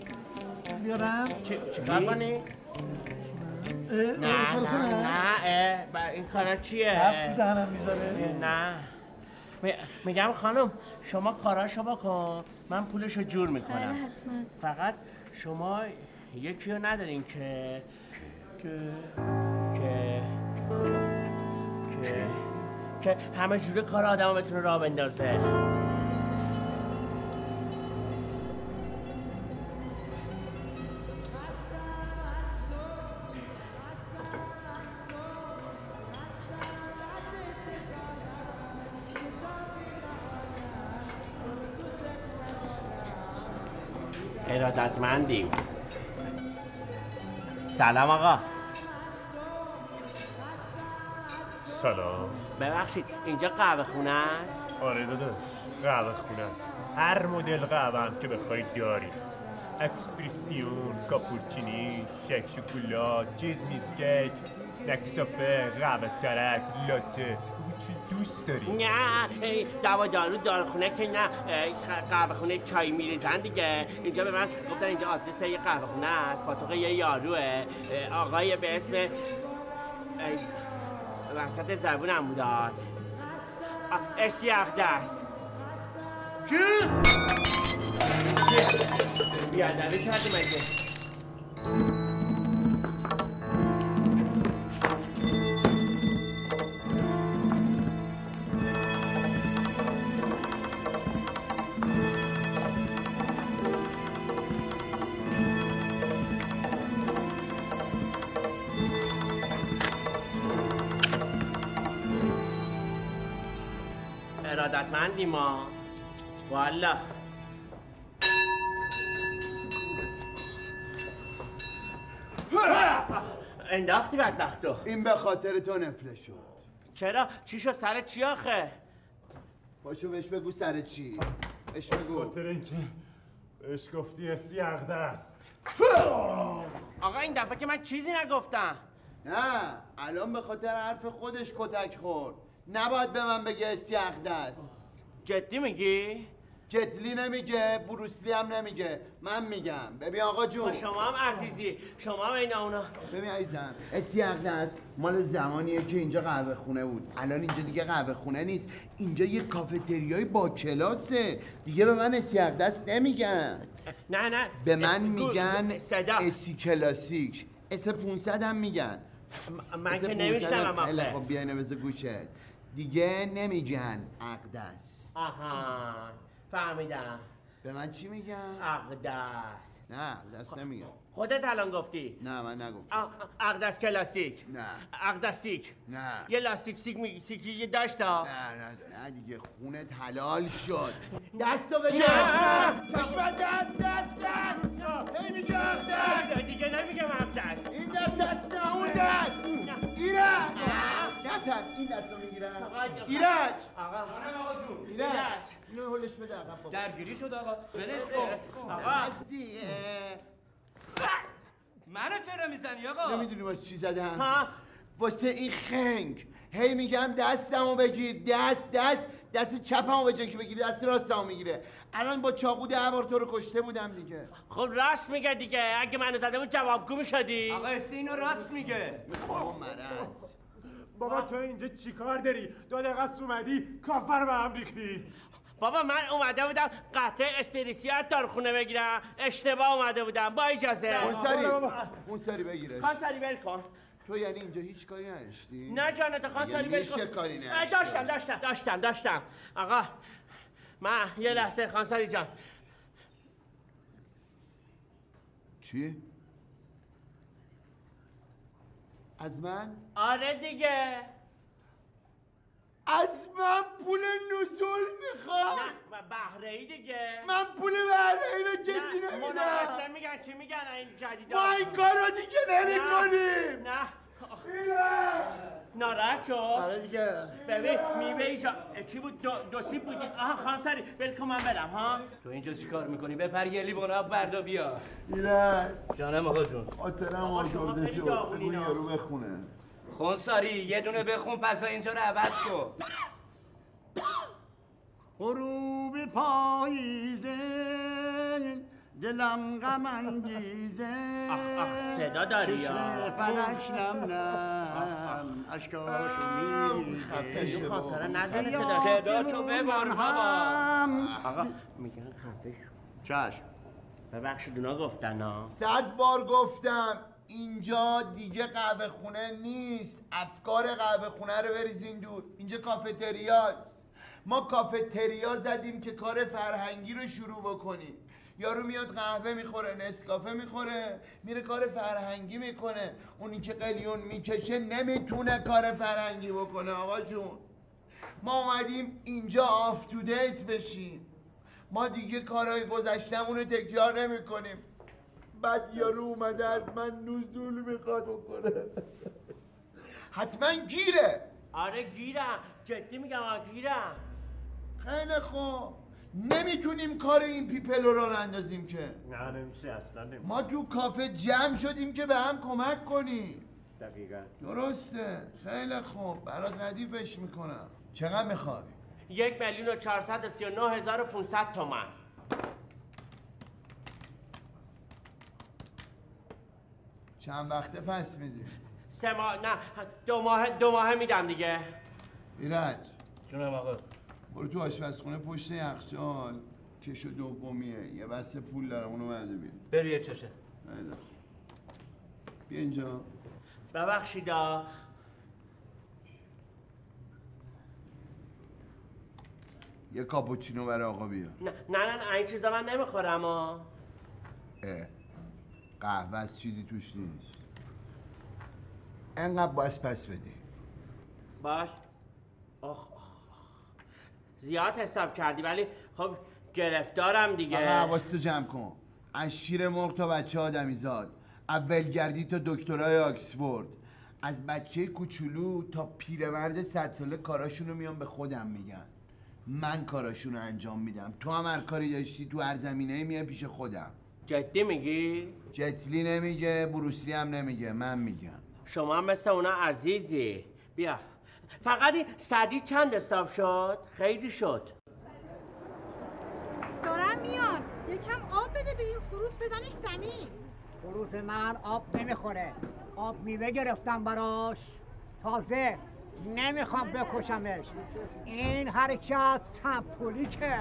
[SPEAKER 17] بیارم.
[SPEAKER 2] چی چیکار کنی؟ نه نه؟ نه اه، با این کارا چیه؟
[SPEAKER 17] تو دهنم می‌ذاره.
[SPEAKER 2] نه. می- میگم خانم شما کاراشو بکن. من پولشو جور
[SPEAKER 19] بله
[SPEAKER 2] می‌کنم
[SPEAKER 19] حتما.
[SPEAKER 2] فقط شما یکی رو ندارین که
[SPEAKER 17] که
[SPEAKER 2] که که همه جوره کار آدم بتونه راه بندازه. ارادتمندیم. سلام آقا.
[SPEAKER 13] سلام.
[SPEAKER 2] ببخشید اینجا قهوه خونه است؟
[SPEAKER 13] آره داداش قهوه خونه است. هر مدل قهوه هم که بخواید داریم اکسپرسیون کاپورچینی شک شکلات چیز میسکیک نکسافه قهوه ترک لاته. چی دوست داری؟
[SPEAKER 2] نه دوا دارو دارخونه که نه. قهوه خونه چای میریزن دیگه. اینجا به من گفتن اینجا آدرس یه قهوه خونه است. پاتوق یه یاروه. آقای به اسم وسط بود آه. آه، اسی اقدس
[SPEAKER 7] کی؟
[SPEAKER 2] بیادبی کردی مگه ما والا انداختی بدبختو
[SPEAKER 5] این به خاطر تو نفله شد.
[SPEAKER 2] چرا؟ چی شد سرت چی آخه؟
[SPEAKER 5] باشو بهش بگو سر چی. بهش بگو.
[SPEAKER 13] خاطر اینکه بهش گفتی اسی اقدس
[SPEAKER 2] آقا این دفعه که من چیزی نگفتم.
[SPEAKER 5] نه الان به خاطر حرف خودش کتک خورد. نباید به من بگه استیخده است.
[SPEAKER 2] جدی میگی؟
[SPEAKER 5] جدلی نمیگه بروسلی هم نمیگه. من میگم. ببین آقا جون.
[SPEAKER 2] شما هم عزیزی. شما هم این اونا.
[SPEAKER 5] ببین عزیزم استیخده است مال زمانیه که اینجا قهوه خونه بود. الان اینجا دیگه قهوه خونه نیست. اینجا یه کافتریای با کلاسه. دیگه به من استیخده است نمیگن.
[SPEAKER 2] نه نه.
[SPEAKER 5] به من میگن اسی کلاسیک. اس 500 هم میگن.
[SPEAKER 2] من که
[SPEAKER 5] 500
[SPEAKER 2] نمیشنوم
[SPEAKER 5] خیلی
[SPEAKER 2] آخه.
[SPEAKER 5] خب بیا اینو بذار گوشت. دیگه نمیگن اقدس.
[SPEAKER 2] آها. فهمیدم.
[SPEAKER 5] به من چی میگن؟
[SPEAKER 2] اقدس
[SPEAKER 5] نه اقدس نمیگن.
[SPEAKER 2] خودت الان گفتی؟
[SPEAKER 5] نه من نگفتم.
[SPEAKER 2] اقدس کلاسیک.
[SPEAKER 5] نه.
[SPEAKER 2] اقدسیک
[SPEAKER 5] نه.
[SPEAKER 2] یه لاستیک سیک می سیکی یه داشت ها.
[SPEAKER 5] نه نه نه دیگه خونت حلال شد. دستو به
[SPEAKER 2] نه.
[SPEAKER 5] چشمت دست دست دست. هی میگه اقدس
[SPEAKER 2] دیگه نمیگم اقدس
[SPEAKER 5] این دست دست نه اون دست. ایرج نترس این دست رو می‌گیرم. ایرج.
[SPEAKER 2] آقا.
[SPEAKER 5] ایرج. اینو هلش بده بابا.
[SPEAKER 4] درگیری شد آقا. ولش کن.
[SPEAKER 5] آقا.
[SPEAKER 4] منو چرا می‌زنی آقا؟
[SPEAKER 5] نمی‌دونی واسه چی زدم.
[SPEAKER 2] ها؟
[SPEAKER 5] واسه این خنگ. هی میگم دستمو بگیر. دست دست. دست چپمو به که بگیری دست راستمو می‌گیره. الان با چاقو ده بار تو رو کشته بودم دیگه.
[SPEAKER 2] خب راست میگه دیگه. اگه منو زده بود جوابگو می‌شدی.
[SPEAKER 4] آقا اینو راست میگه.
[SPEAKER 5] مرض.
[SPEAKER 13] بابا تو اینجا چیکار داری؟ دو دقیقه اومدی کافر به هم ریختی.
[SPEAKER 2] بابا من اومده بودم قطعه اسپریسیات دارخونه بگیرم. اشتباه اومده بودم. با اجازه.
[SPEAKER 5] خونسری. خونسری بگیرش.
[SPEAKER 2] خانساری ول کن.
[SPEAKER 5] تو یعنی اینجا هیچ کاری نداشتی؟
[SPEAKER 2] نه جانت خانساری
[SPEAKER 5] میگه
[SPEAKER 2] ول کن.
[SPEAKER 5] کاری
[SPEAKER 2] اه،
[SPEAKER 5] نداشته
[SPEAKER 2] داشتم داشتم داشتم داشتم. آقا من یه لحظه خانساری جان.
[SPEAKER 5] چی؟ از من؟
[SPEAKER 2] آره دیگه.
[SPEAKER 5] از من پول نزول می‌خواد؟
[SPEAKER 2] نه بهره ای دیگه.
[SPEAKER 5] من پول بهره ای رو کسی
[SPEAKER 2] نه،
[SPEAKER 5] نمیدم
[SPEAKER 2] میگن چی میگن؟ این جدیدا.
[SPEAKER 5] ما این کارو دیگه نمی
[SPEAKER 2] نه، نه ناراحت شد
[SPEAKER 5] آره دیگه.
[SPEAKER 2] ببین میوه ایجا چی بود؟ دو, دو سیب بودی آها خانسری کن من برم ها؟
[SPEAKER 4] تو اینجا چی کار می‌کنی؟ بپر یه لیوان آب بردا بیا.
[SPEAKER 5] ایرج
[SPEAKER 4] جانم آقا جون.
[SPEAKER 5] خاطرم
[SPEAKER 4] خیلی
[SPEAKER 5] شد. بگو. یارو بخونه.
[SPEAKER 4] خونساری یه دونه بخون پس اینجا رو عوض شو.
[SPEAKER 6] غروب پاییزه دلم غم انگیزه.
[SPEAKER 2] آخ صدا داری یا؟
[SPEAKER 6] فلش نم نم اشکاشو میریزه.
[SPEAKER 2] خانسره نزنه صدا
[SPEAKER 4] صدا تو ببر بابا.
[SPEAKER 2] آقا میگن خفه شو.
[SPEAKER 5] چشم.
[SPEAKER 2] ببخشید اونا گفتن ها
[SPEAKER 5] صد بار گفتم اینجا دیگه قهوه خونه نیست. افکار قهوه خونه رو بریزین دور. اینجا کافتریاست. ما کافتریا زدیم که کار فرهنگی رو شروع بکنیم. یارو میاد قهوه می‌خوره نسکافه می‌خوره میره کار فرهنگی می‌کنه. اونی که قلیون می‌کشه نمی‌تونه کار فرهنگی بکنه آقا جون. ما اومدیم اینجا up to date بشیم. ما دیگه کارهای گذشتمون رو تکرار نمی کنیم بعد یارو اومده از من نزول می‌خواد بکنه. حتما گیره.
[SPEAKER 2] آره گیرم. جدی میگم آره گیرم.
[SPEAKER 5] خیلی خوب. نمی‌تونیم کار این people رو راه اندازیم که.
[SPEAKER 13] نه نمیشه اصلا نمیشه.
[SPEAKER 5] ما تو کافه جمع شدیم که به هم کمک کنیم.
[SPEAKER 13] دقیقا.
[SPEAKER 5] درسته. خیلی خوب. برات ردیفش می‌کنم. چقدر می‌خوای؟
[SPEAKER 2] یک میلیون و چهارصد و سی و نه هزار و پونصد تومن
[SPEAKER 5] چند وقته پس میدی؟
[SPEAKER 2] سه ماه نه دو ماه دو ماه میدم دیگه.
[SPEAKER 5] ایرج.
[SPEAKER 4] جونم آقا.
[SPEAKER 5] برو تو آشپزخونه پشت یخچال کش و دومیه. یه بسته پول دارم اونو برده بیا
[SPEAKER 4] بری یه چشه.
[SPEAKER 5] خوب. بیا اینجا.
[SPEAKER 2] ببخشیدا
[SPEAKER 5] یه کاپوچینو برای آقا بیا.
[SPEAKER 2] نه نه نه, این چیزا من نمی‌خورم
[SPEAKER 5] اه. قهوه از چیزی توش نیست. انقدر باز پس بدی.
[SPEAKER 2] باش. آخ. زیاد حساب کردی ولی خب گرفتارم دیگه.
[SPEAKER 5] آقا حواستو جمع کن. از شیر مرغ تا بچه آدمی زاد. اولگردی تا دکترای آکسفورد. از بچه کوچولو تا پیرمرد صد ساله کاراشونو میان به خودم میگن. من کاراشونو انجام میدم. تو هم هر کاری داشتی تو هر زمینه میای پیش خودم.
[SPEAKER 2] جدی میگی؟
[SPEAKER 5] جتلی نمیگه بروسلی هم نمیگه من میگم.
[SPEAKER 2] شما هم مثل اونا عزیزی. بیا. فقط این سدی چند حساب شد؟ خیلی شد.
[SPEAKER 15] دارم میان یکم آب بده به این خروس بزنش زمین.
[SPEAKER 16] خروس من آب نمی‌خوره. آب میوه گرفتم براش. تازه نمی‌خوام بکشمش. این حرکت سمپولیکه.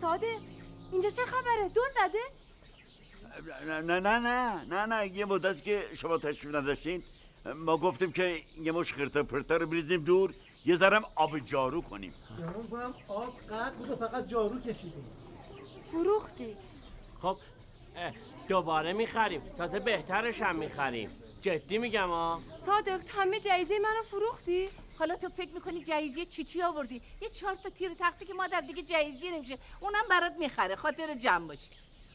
[SPEAKER 19] ساده اینجا چه خبره؟ دو زده؟
[SPEAKER 7] نه نه نه نه نه نه یه مدت که شما تشریف نداشتین ما گفتیم که یه مش خرتا پرتا رو بریزیم دور. یه ذرم آب جارو کنیم.
[SPEAKER 17] کنم آب قد بود فقط جارو کشیدیم.
[SPEAKER 19] فروختی؟
[SPEAKER 2] خب دوباره می‌خریم. تازه بهترش هم می‌خریم. جدی میگم ها
[SPEAKER 12] صادق همه جایزه منو فروختی؟
[SPEAKER 8] حالا تو فکر می‌کنی جایزی چی چی آوردی؟ یه چهار تا تیر تختی که مادر دیگه جایزی نمیشه. اونم برات می‌خره. خاطر جمع باشی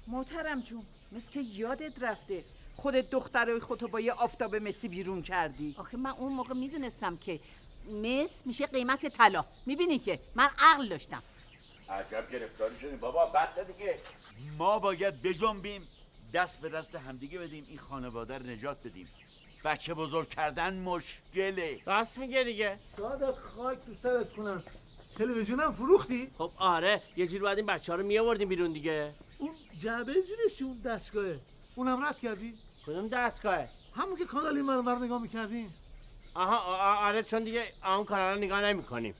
[SPEAKER 20] محترم جون مثل که یادت رفته خودت دخترای خودتو با یه آفتاب مسی بیرون کردی.
[SPEAKER 8] آخه من اون موقع می‌دونستم که مس میشه قیمت طلا. می‌بینی که من عقل داشتم.
[SPEAKER 7] عجب گرفتاری شدیم. بابا بس دیگه. ما باید بجنبیم. دست به دست همدیگه بدیم. این خانواده رو نجات بدیم. بچه بزرگ کردن مشکله.
[SPEAKER 2] راست میگه دیگه.
[SPEAKER 17] صادق خاک تو سرت کنم. تلویزیونم فروختی؟
[SPEAKER 2] خب آره. یه جور باید این بچه ها رو میآوردیم بیرون دیگه.
[SPEAKER 17] اون جعبه زیرش اون دستگاهه؟ اونم رد کردی؟
[SPEAKER 2] کدوم دستگاهه؟
[SPEAKER 17] همون که کانال این منور نگاه می‌کردیم
[SPEAKER 2] آها آره چون دیگه اون کانال نگاه نمی کنیم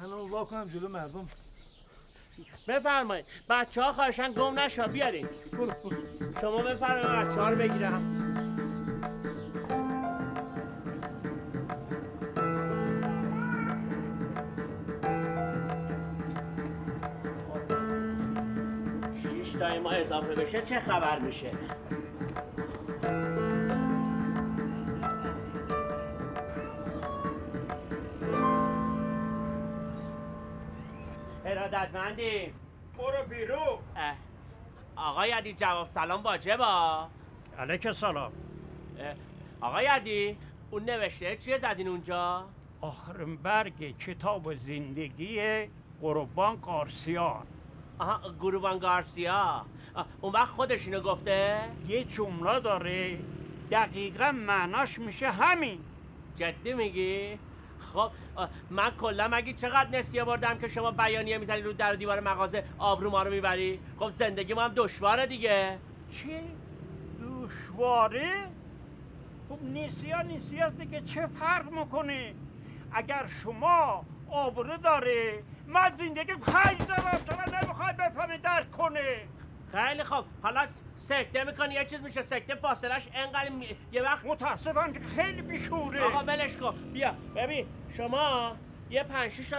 [SPEAKER 17] هنو وا کنم جلو مردم.
[SPEAKER 2] بفرمایید. بچه ها خواهشن گم نشا بیارین. شما بفرمایید بچه ها رو بگیرم. شش ما اضافه بشه چه خبر میشه؟ ارادتمندیم
[SPEAKER 21] برو بیرون.
[SPEAKER 2] اه، آقای عدی جواب سلام واجبا
[SPEAKER 21] علیک سلام.
[SPEAKER 2] آقای عدی اون نوشته چیه زدین اونجا؟
[SPEAKER 21] آخرین برگ کتاب زندگی قربان قارسیان
[SPEAKER 2] آها گروبان گارسیا. اون وقت خودش اینو گفته؟
[SPEAKER 21] یه جمله داره. دقیقا معناش میشه همین.
[SPEAKER 2] جدی میگی؟ خب من کلا مگه چقدر نسیه بردم که شما بیانیه می‌زنی رو در و دیوار مغازه آبرو ما رو می‌بری؟ خب زندگی ما هم دشواره دیگه.
[SPEAKER 21] چی؟ دشواره؟ خب نیسیا است که چه فرق می‌کنه؟ اگر شما آبرو داره من زندگی خیلی دارم چرا نمی‌خوای بفهمی درک کنه
[SPEAKER 2] خیلی خب حالا سکته می‌کنی؟ یه چیز میشه. سکته فاصلش انقدر می... یه وقت
[SPEAKER 21] متاسفم که خیلی بیشوره.
[SPEAKER 2] آقا ولش کن. بیا. ببین شما یه پنج شیش تا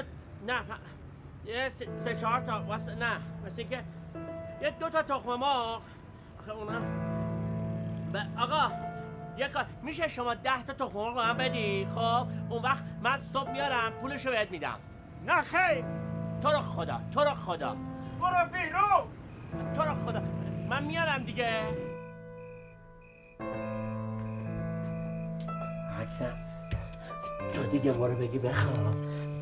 [SPEAKER 2] نه پ- یه سه, سه چهار تا واسه نه مثل اینکه یه دو تا تخم مرغ. آخه اونا ب- آقا یه کار میشه شما ده تا تخم مرغ به من بدی؟ خب اون وقت من صبح میارم پولشو بهت میدم.
[SPEAKER 21] نه خیر.
[SPEAKER 2] تو رو خدا تو رو خدا.
[SPEAKER 21] برو بیرون.
[SPEAKER 2] تو رو خدا. من میارم دیگه. اکرم تو دیگه برو بگی بخواب.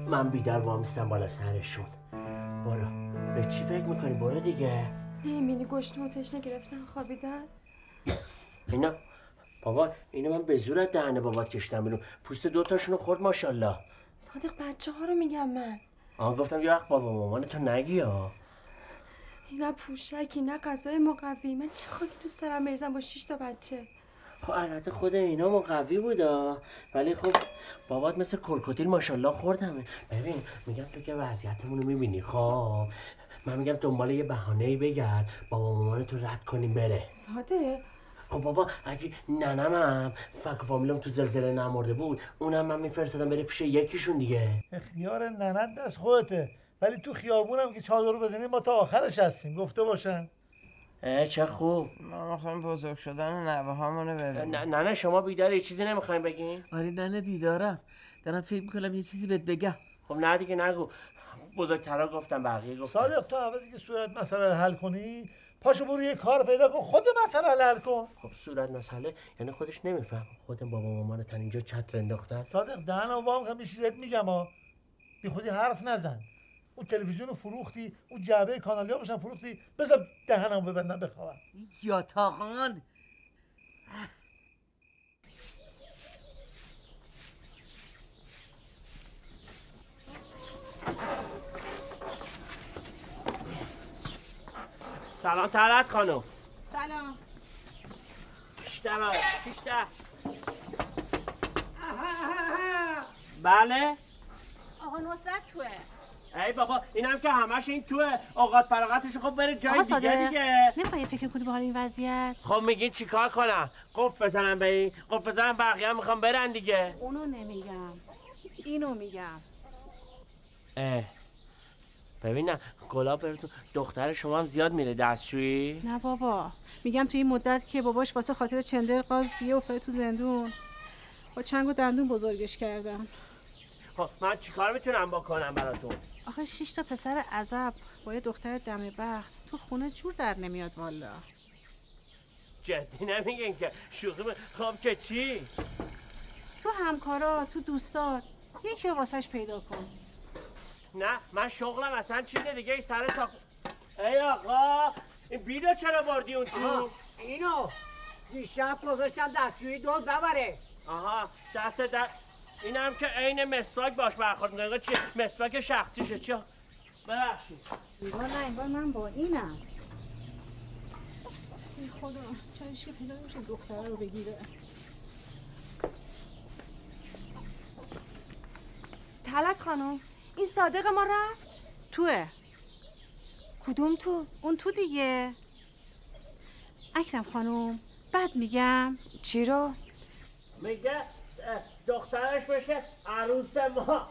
[SPEAKER 2] من بیدار وامیستم بالا سرشون. برو. به چی فکر می‌کنی؟ برو دیگه.
[SPEAKER 10] نمی‌بینی گشنه و تشنه گرفتن خوابیدن؟
[SPEAKER 2] اینا بابا اینو من به زور از دهن بابات کشتم بیرون. پوست دوتاشونو خورد ماشاءالله.
[SPEAKER 10] صادق بچه ها رو میگم من.
[SPEAKER 2] آها گفتم یه وقت بابا مامان تو نگی ها
[SPEAKER 10] نه پوشکی نه غذای مقوی. من چه خاکی دوست دارم بریزم با شیش تا بچه؟
[SPEAKER 2] خب البته خود اینا مقوی بودا. ولی خب بابات مثل کرکوتیل ماشاءالله خوردمه. ببین میگم تو که وضعیتمون رو می‌بینی. خب من میگم دنبال یه بهانه ای بگرد. بابا مامان تو رد کنیم بره.
[SPEAKER 10] صادق
[SPEAKER 2] خب بابا اگه ننمم فک و فامیلم تو زلزله نمرده بود اونم من میفرستادم بره پیش یکیشون دیگه.
[SPEAKER 17] اختیار ننت دست خودته. ولی تو خیابونم که چادر بزنیم ما تا آخرش هستیم. گفته باشن.
[SPEAKER 2] اه چه خوب.
[SPEAKER 22] ما می‌خوایم بزرگ شدن نوه هامونو ببینیم.
[SPEAKER 2] نه نه شما بیداری چیزی نمی‌خوایم بگین؟
[SPEAKER 11] آره نه بیدارم. دارم فکر می‌کنم یه چیزی بهت بگم.
[SPEAKER 2] خب نه دیگه نگو. بزرگترا گفتم بقیه گفتم
[SPEAKER 17] صادق تو عوضی که صورت مسئله حل کنی پاشو برو یه کار پیدا کن خود مسئله حل کن.
[SPEAKER 2] خب صورت مسئله یعنی خودش نمیفهم خود بابا مامان تن اینجا چتر انداختن.
[SPEAKER 17] صادق دهن وام کنم یه چیزی بهت میگم ها بی خودی حرف نزن. اون تلویزیون رو فروختی اون جعبه کانالیا باشن فروختی بذار دهنم ببندم بخوابم.
[SPEAKER 11] یا تاقان.
[SPEAKER 2] سلام طلعت خانم.
[SPEAKER 15] سلام.
[SPEAKER 2] بیشتر بیشتر بله.
[SPEAKER 15] آقا نصرت توه.
[SPEAKER 2] ای بابا اینم که همش این توه. اوقات فراغتش خب بره جای دیگه دیگه.
[SPEAKER 15] نمی‌خوای فکر کنی به حال این وضعیت؟
[SPEAKER 2] خب میگین چیکار کنم؟ قفل بزنم به این قفل بزنم بقیه هم می‌خوام برن دیگه.
[SPEAKER 15] اونو نمیگم. اینو میگم.
[SPEAKER 2] اه. ببینم گلاب براتون دختر شما هم زیاد میره دستشویی؟
[SPEAKER 15] نه بابا. میگم تو این مدت که باباش واسه خاطر چندر قاز دیگه افتاده تو زندون. با چنگ و دندون بزرگش کردم
[SPEAKER 2] خب من چیکار می‌تونم بکنم براتون؟
[SPEAKER 15] آخه شش تا پسر عذب با یه دختر دم بخت تو خونه جور در نمیاد والا.
[SPEAKER 2] جدی نمیگین که شوخی خب که چی؟
[SPEAKER 15] تو همکارا تو دوستات یکی رو واسش پیدا کن.
[SPEAKER 2] نه من شغلم اصلا چیز دیگه ای سر ساخت ای آقا این بیلو چرا بردی اون تو
[SPEAKER 16] اینو. دیشب گذاشتم دستشویی دوز نبره
[SPEAKER 2] آها دست در این هم که عین مسواک باش برخورد می‌کنه چی؟ مسواک شخصیشه چی؟ ببخشید.
[SPEAKER 15] انگار نه انگار من با اینم. ای خدا چرا که پیدا نمیشه دختره رو بگیره.
[SPEAKER 10] تلت خانم این صادق ما رفت؟
[SPEAKER 15] توه.
[SPEAKER 10] کدوم تو؟
[SPEAKER 15] اون تو دیگه. اکرم خانم بد میگم.
[SPEAKER 10] چی رو؟
[SPEAKER 2] میگه دخترش بشه عروس ما.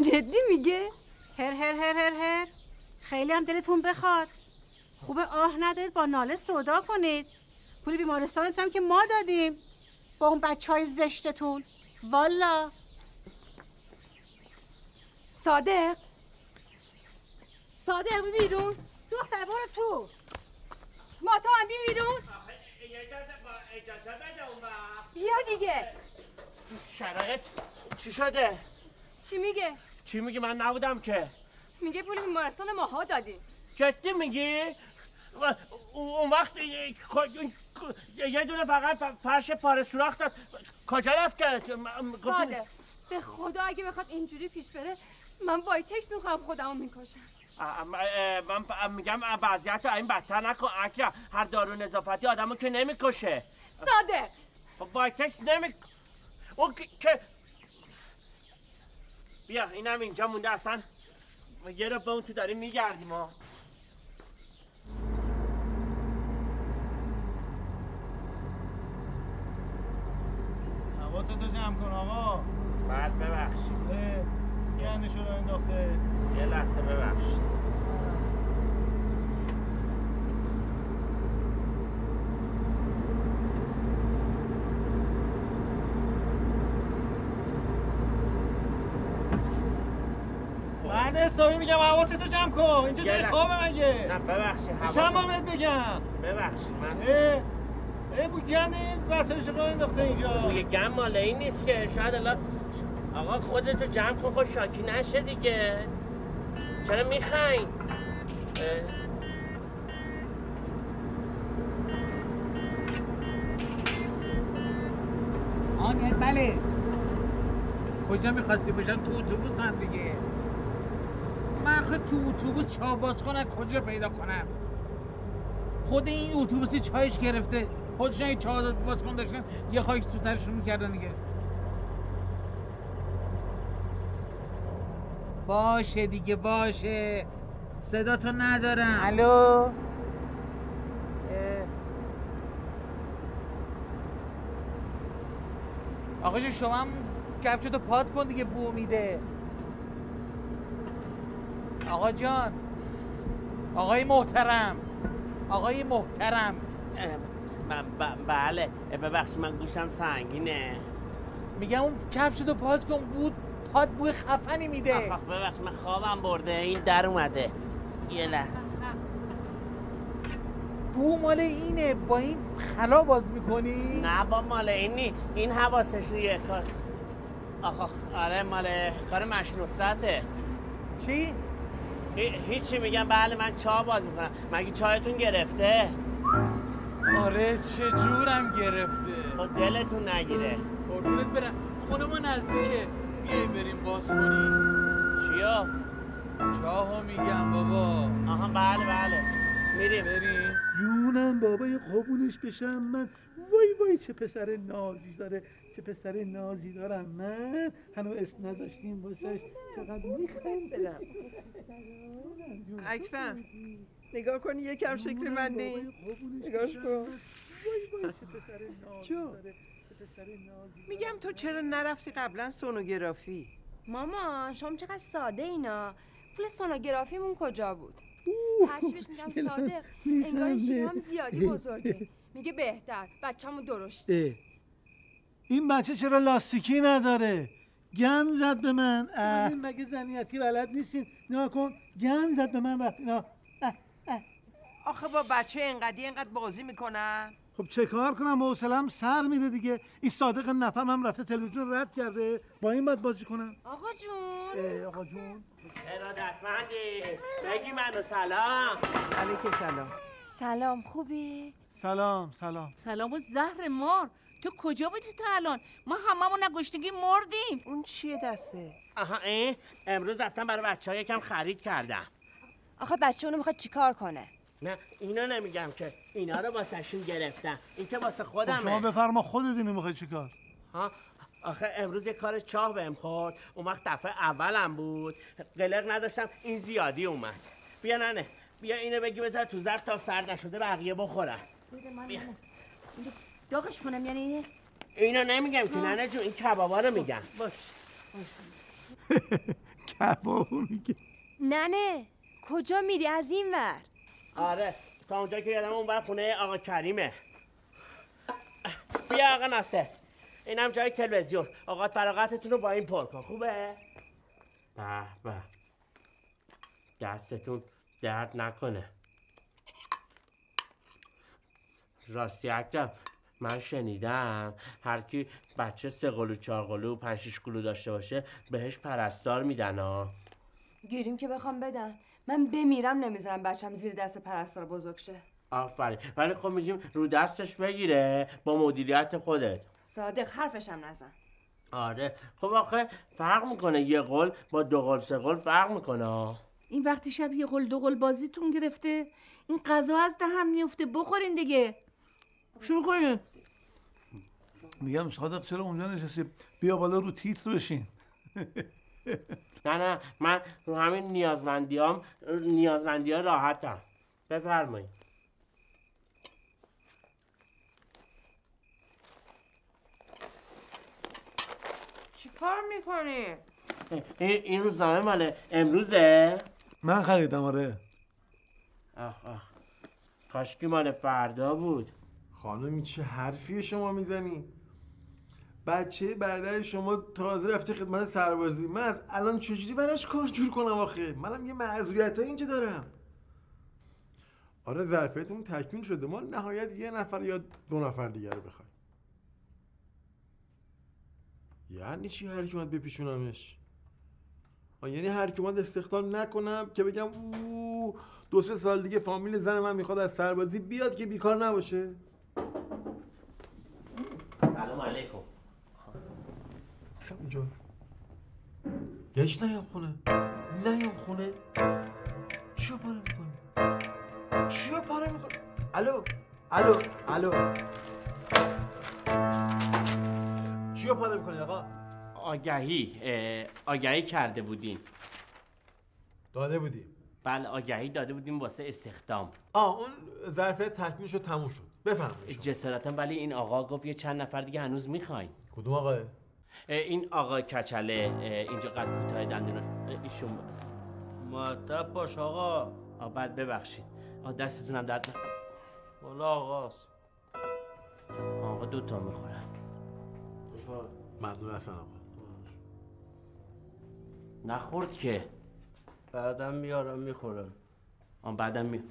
[SPEAKER 10] جدی میگه؟
[SPEAKER 15] هر هر هر هر هر. خیلی هم دلتون بخواد. خوبه آه ندارید با ناله سودا کنید. پول بیمارستانتون هم که ما دادیم. با اون بچه های زشتتون. والا.
[SPEAKER 10] صادق؟ صادق بی بیرون.
[SPEAKER 15] دختر برو تو.
[SPEAKER 10] ما تو هم بی بیرون. بیا دیگه.
[SPEAKER 2] شرایط چی شده؟
[SPEAKER 10] چی میگه؟
[SPEAKER 2] چی میگی؟ من نبودم که.
[SPEAKER 10] میگه پول بیمارستان ماها دادیم.
[SPEAKER 2] جدی میگی؟ اون وقت یه- دونه فقط فرش پاره سوراخ داد. کجا رفت که؟ گفتی-
[SPEAKER 10] صادق به خدا اگه بخواد اینجوری پیش بره من وایتکس می‌خوام خودمو می‌کشم.
[SPEAKER 2] من میگم وضعیت این بدتر نکن. اکرم هر دارو نظافتی آدمو که نمی‌کشه.
[SPEAKER 10] صادق
[SPEAKER 2] وایتکس نمی اون که- بیا اینم اینجا مونده اصلا. ما یه رو به اون تو داریم میگردیم ها.
[SPEAKER 17] حواستو جمع کن آقا.
[SPEAKER 2] بعد ببخشید.
[SPEAKER 17] گندشو رو انداخته.
[SPEAKER 2] یه لحظه ببخشید
[SPEAKER 17] من حسابی میگم حواستو جمع کن. اینجا جای. خوابه مگه.
[SPEAKER 2] نه ببخشید
[SPEAKER 17] چند
[SPEAKER 2] حواسم-
[SPEAKER 17] بار بهت بگم؟
[SPEAKER 2] ببخشید من
[SPEAKER 17] اه اه بو گند این وسایلش رو انداخته اینجا.
[SPEAKER 2] بوی گم مال این نیست که شاید الان آقا خودتو جمع کن خود شاکی نشه دیگه. چرا می‌خواین
[SPEAKER 23] آنر بله. کجا می‌خواستی باشم؟ تو اتوبوس هم دیگه. من خود تو اتوبوس چا باز کنم کجا پیدا کنم؟ خود این اتوبوسی چایش گرفته. خودشون این چا باز کن داشتن. یه خاک تو سرشون می‌کردن دیگه. باشه دیگه باشه. صدا تو ندارم. الو؟ آقا شما هم کفشتو پاد کن دیگه بو میده آقا جان آقای محترم آقای محترم.
[SPEAKER 2] بله ببخشید من گوشم سنگینه.
[SPEAKER 23] میگم اون کفشتو پاد کن بود پاد بوی خفنی میده.
[SPEAKER 2] آخ ببخشید من خوابم برده این در اومده. یه لحظه.
[SPEAKER 23] بو مال اینه با این خلا باز می‌کنی؟
[SPEAKER 2] نه با مال این نی این حواسش روی کار آخ آره مال کار مشنوسته
[SPEAKER 23] چی؟
[SPEAKER 2] هیچی میگم بله من چای باز می‌کنم. مگه چایتون گرفته؟
[SPEAKER 23] آره چه جورم گرفته؟
[SPEAKER 2] خب دلتون نگیره.
[SPEAKER 23] قربونت برم. خونه ما نزدیکه. بیای بریم باز کنیم.
[SPEAKER 2] چیا؟
[SPEAKER 23] چاهو میگم بابا.
[SPEAKER 2] آها بله بله. میریم.
[SPEAKER 23] بریم.
[SPEAKER 17] جونم بابای قبولش بشم. من وای وای چه پسر نازی داره. چه پسر نازی دارم من هنوز اسم نذاشتیم واسش. چقدر می‌خوایم برم
[SPEAKER 20] اکرم نگاه کنی یکم شکل من نی نگاش کن. میگم تو چرا نرفتی قبلا سونوگرافی؟
[SPEAKER 10] مامان شما چقدر ساده اینا. پول سونوگرافیمون کجا بود؟ هرچی بهش میگم صادق انگار شیرم هم زیادی بزرگه. میگه بهتر بچه‌مو درشت
[SPEAKER 17] اه. این بچه چرا لاستیکی نداره؟ گن زد به من. اه. مگه زنیتی بلد نیستین نگاه کن گن زد به من رفت اینا.
[SPEAKER 20] آخه با بچه اینقدی اینقدر بازی می‌کنن.
[SPEAKER 17] خب چه کار کنم؟ حوصلم سر میره دیگه. این صادق نفهم هم رفته تلویزیون رد کرده. با این باید بازی کنم.
[SPEAKER 10] آقا جون.
[SPEAKER 17] آقا جون.
[SPEAKER 2] ارادتمندی بگی منو سلام.
[SPEAKER 20] علیک سلام.
[SPEAKER 10] سلام خوبی؟
[SPEAKER 17] سلام سلام.
[SPEAKER 24] سلام و زهر مار. تو کجا بودی تا الان؟ ما هممون نگشتگی مردیم.
[SPEAKER 20] اون چیه دسته؟
[SPEAKER 2] آها این امروز رفتم برای بچه ها یکم خرید کردم.
[SPEAKER 10] آخه بچه اونو می‌خواد چیکار کنه؟
[SPEAKER 2] نه اینو نمیگم که اینا رو واسهشون گرفتم. این که واسه
[SPEAKER 17] خب شما
[SPEAKER 2] خودمه
[SPEAKER 17] بفرما خودت اینو می‌خوای چیکار
[SPEAKER 2] ها آخه امروز یه کار چاه بهم خورد. اون وقت دفعه اولم بود. قلق نداشتم این زیادی اومد. بیا ننه بیا اینو بگی بذار تو ظرف تا سرد نشده بقیه بخورن. بیا.
[SPEAKER 24] داغش کنم یعنی
[SPEAKER 2] اینو نمیگم که ننه جون این کبابا رو میگم.
[SPEAKER 24] باش
[SPEAKER 17] کبابو میگه.
[SPEAKER 10] ننه کجا میری از این ور؟
[SPEAKER 2] آره تا اونجا که یادم اون بر خونه آقا کریمه. بیا آقا ناصر. اینم جای تلویزیون. آقا فراغتتون رو با این پر کن. خوبه؟ به به. دستتون درد نکنه. راستی اکرم من شنیدم. هر کی بچه سه قلو چهار قلو پنج شیش قلو داشته باشه بهش پرستار میدن ها
[SPEAKER 10] گیریم که بخوام بدن. من بمیرم نمی‌ذارم بچم زیر دست پرستار بزرگ شه.
[SPEAKER 2] آفرین. ولی خب میگیم رو دستش بگیره با مدیریت خودت.
[SPEAKER 10] صادق حرفشم نزن.
[SPEAKER 2] آره. خب آخه فرق می‌کنه. یه قل با دو قل سه قل فرق می‌کنه.
[SPEAKER 24] این وقتی شب یه قل دو قل بازیتون گرفته این غذا از دهم میفته بخورین دیگه. شروع کنین.
[SPEAKER 17] میگم صادق چرا اونجا نشستی؟ بیا بالا رو تیتر بشین.
[SPEAKER 2] نه نه من رو همین نیازمندیام نیازمندی ها راحتم. بفرمایید.
[SPEAKER 10] چی کار می‌کنی؟
[SPEAKER 2] این, این روزنامه مال امروزه؟
[SPEAKER 17] من خریدم آره.
[SPEAKER 2] آخ آخ. کاشکی مال فردا بود.
[SPEAKER 25] خانم چه حرفی شما می‌زنی؟ بچه برادر شما تازه رفته خدمت سربازی. من از الان چجوری براش کار جور کنم آخه؟ منم یه معذوریت اینجا دارم. آره ظرفیتمون تکمیل شده. ما نهایت یه نفر یا دو نفر دیگه رو بخوایم. یعنی چی هر کی اومد بپیچونمش؟ یعنی هر کی اومد استخدام نکنم که بگم او دو سه سال دیگه فامیل زن من می‌خواد از سربازی بیاد که بیکار نباشه
[SPEAKER 2] سلام علیکم
[SPEAKER 25] اصلا اونجا یعنیش نیام خونه؟ نیام خونه؟ چیو پاره می‌کنی؟ چیو پاره می‌کنی؟ الو الو الو. چیو پاره می‌کنی آقا؟
[SPEAKER 2] آگهی آگهی کرده بودیم
[SPEAKER 25] داده بودی
[SPEAKER 2] بله آگهی داده بودیم واسه استخدام.
[SPEAKER 25] آه اون ظرفیت تکمیل شد تموم شد. بفرمایید
[SPEAKER 2] جسارتا ولی این آقا گفت یه چند نفر دیگه هنوز می‌خواین.
[SPEAKER 25] کدوم آقاه
[SPEAKER 2] این آقا کچله اینجا قد کوتاه دندون ایشون
[SPEAKER 26] معدب باش آقا.
[SPEAKER 2] بعد ببخشید. آ دستتونم درد نکنه.
[SPEAKER 26] والا آقاست.
[SPEAKER 2] آقا دو تا می‌خورم
[SPEAKER 25] ممنون هستن آقا.
[SPEAKER 2] نخورد که.
[SPEAKER 26] بعدم میارم می‌خورم.
[SPEAKER 2] آن بعدم می ب-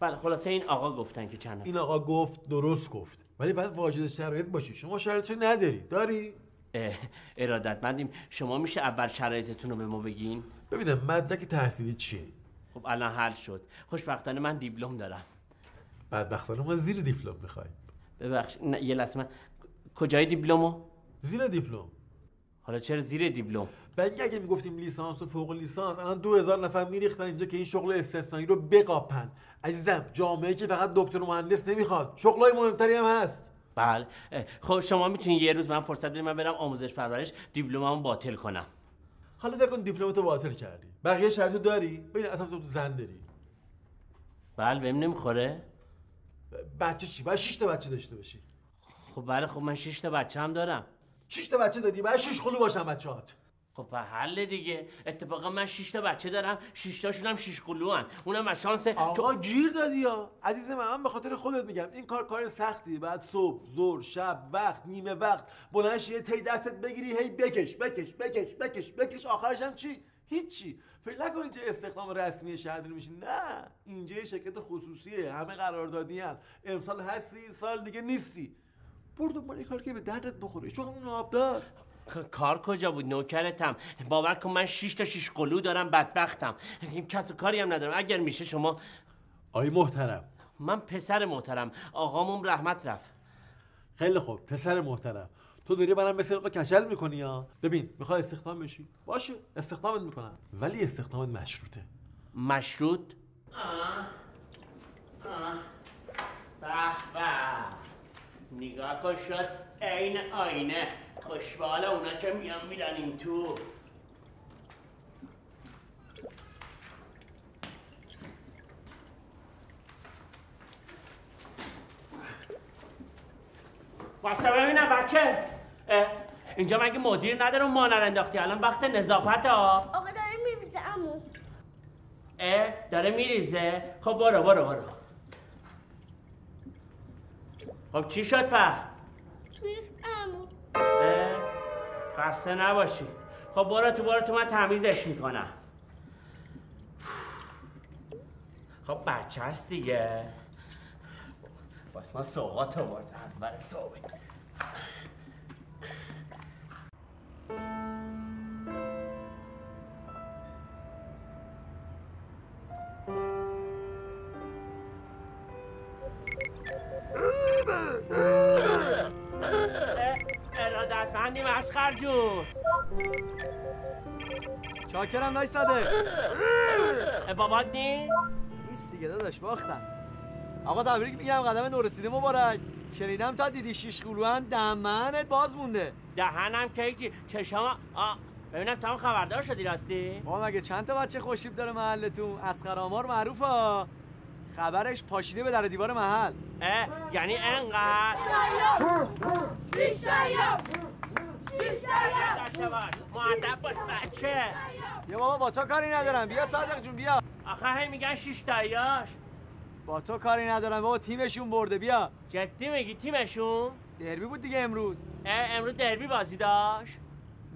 [SPEAKER 2] بله خلاصه این آقا گفتن که چند
[SPEAKER 25] این آقا گفت درست گفت. ولی باید واجد شرایط باشی. شما شرایطی نداری. داری؟
[SPEAKER 2] ارادتمندیم. شما میشه اول شرایطتون رو به ما بگین؟
[SPEAKER 25] ببینم مدرک تحصیلی چیه؟
[SPEAKER 2] خب الان حل شد. خوشبختانه من دیپلم دارم.
[SPEAKER 25] بدبختانه ما زیر دیپلم می‌خوایم.
[SPEAKER 2] ببخش نه یه لحظه من کجای دیپلمو؟
[SPEAKER 25] زیر دیپلم.
[SPEAKER 2] حالا چرا زیر دیپلم؟
[SPEAKER 25] بلکه اگه می‌گفتیم لیسانس و فوق لیسانس الان دو هزار نفر میریختن اینجا که این شغل استثنایی رو بقاپن. عزیزم جامعه که فقط دکتر و مهندس نمی‌خواد. شغلای مهمتری هم هست.
[SPEAKER 2] بله. خب شما می‌تونین یه روز من فرصت بدید من برم آموزش پرورش دیپلممو باطل کنم.
[SPEAKER 25] حالا فکر کن دیپلمتو باطل کردی. بقیه شرایطو داری؟ ببین اصلا تو زن داری.
[SPEAKER 2] بله بهم نمی‌خوره.
[SPEAKER 25] بچه چی؟ باید 6 تا بچه داشته باشی.
[SPEAKER 2] خب بله خب من 6 تا بچه هم دارم.
[SPEAKER 25] 6 تا بچه داری؟ باید 6 خلو باشن بچه‌هات.
[SPEAKER 2] خب حل دیگه. اتفاقا من 6 تا بچه دارم 6 تاشون هم 6 قلوان. اونم از شانس
[SPEAKER 25] آقا گیر دادی یا عزیز من من به خاطر خودت میگم این کار کار سختی. بعد صبح ظهر شب وقت نیمه وقت. بلند یه تی دستت بگیری هی بکش بکش بکش بکش بکش. آخرش هم چی؟ هیچی. فکر نکن اینجا استخدام رسمی شهرداری میشی نه. اینجا یه شرکت خصوصیه. همه قراردادی هن. امسال هستی سال دیگه نیستی. برو دنبال کار که به دردت بخوره. چون اون آبدار
[SPEAKER 2] کار کجا بود؟ نوکرتم. باور کن من 6 تا 6 قلو دارم بدبختم. کس و کاری هم ندارم. اگر میشه شما
[SPEAKER 25] آی محترم.
[SPEAKER 2] من پسر محترم. آقامون رحمت رفت.
[SPEAKER 25] خیلی خوب. پسر محترم. تو داری برام مثل آقا کچل می‌کنی یا؟ ببین می‌خوای استخدام بشی؟ باشه استخدامت می‌کنم. ولی استخدامت مشروطه.
[SPEAKER 2] مشروط؟ به به. نگاه کن شد عین آینه. Freshwale una این تو. واسه ببینم بچه اینجا مگه مدیر نداره ما انداختی؟ الان وقت نظافت ها.
[SPEAKER 27] آقا داره میریزه امو
[SPEAKER 2] اه داره میریزه؟ خب برو برو برو. خب چی شد په؟ خسته نباشی خب برو تو برو تو من تمیزش می‌کنم. خب بچه هست دیگه. باز ما سوقات آوردم برای صبح ارادتمندی مسخر جون.
[SPEAKER 28] چاکرم دایی صادق
[SPEAKER 2] بابات نی؟
[SPEAKER 28] نیست دیگه داداش باختم. آقا تبریک میگم قدم نورسیده مبارک. شنیدم تا دیدی شیش قلوان دهنت باز مونده.
[SPEAKER 2] دهنم کیکی چشام آ ببینم تو هم خبردار شدی راستی؟
[SPEAKER 28] ما مگه چند تا بچه خوشیب داره محلتون؟ اسخر آمار معروفه. خبرش پاشیده به در دیوار محل.
[SPEAKER 2] اه یعنی انقدر؟
[SPEAKER 29] شیش
[SPEAKER 2] معدب بچه
[SPEAKER 28] یا بابا با تو کاری ندارم. بیا صادق جون بیا.
[SPEAKER 2] آخه هی میگن شیش تایاش
[SPEAKER 28] با تو کاری ندارم بابا تیمشون برده. بیا.
[SPEAKER 2] جدی میگی تیمشون؟
[SPEAKER 28] دربی بود دیگه امروز.
[SPEAKER 2] امروز دربی بازی داشت؟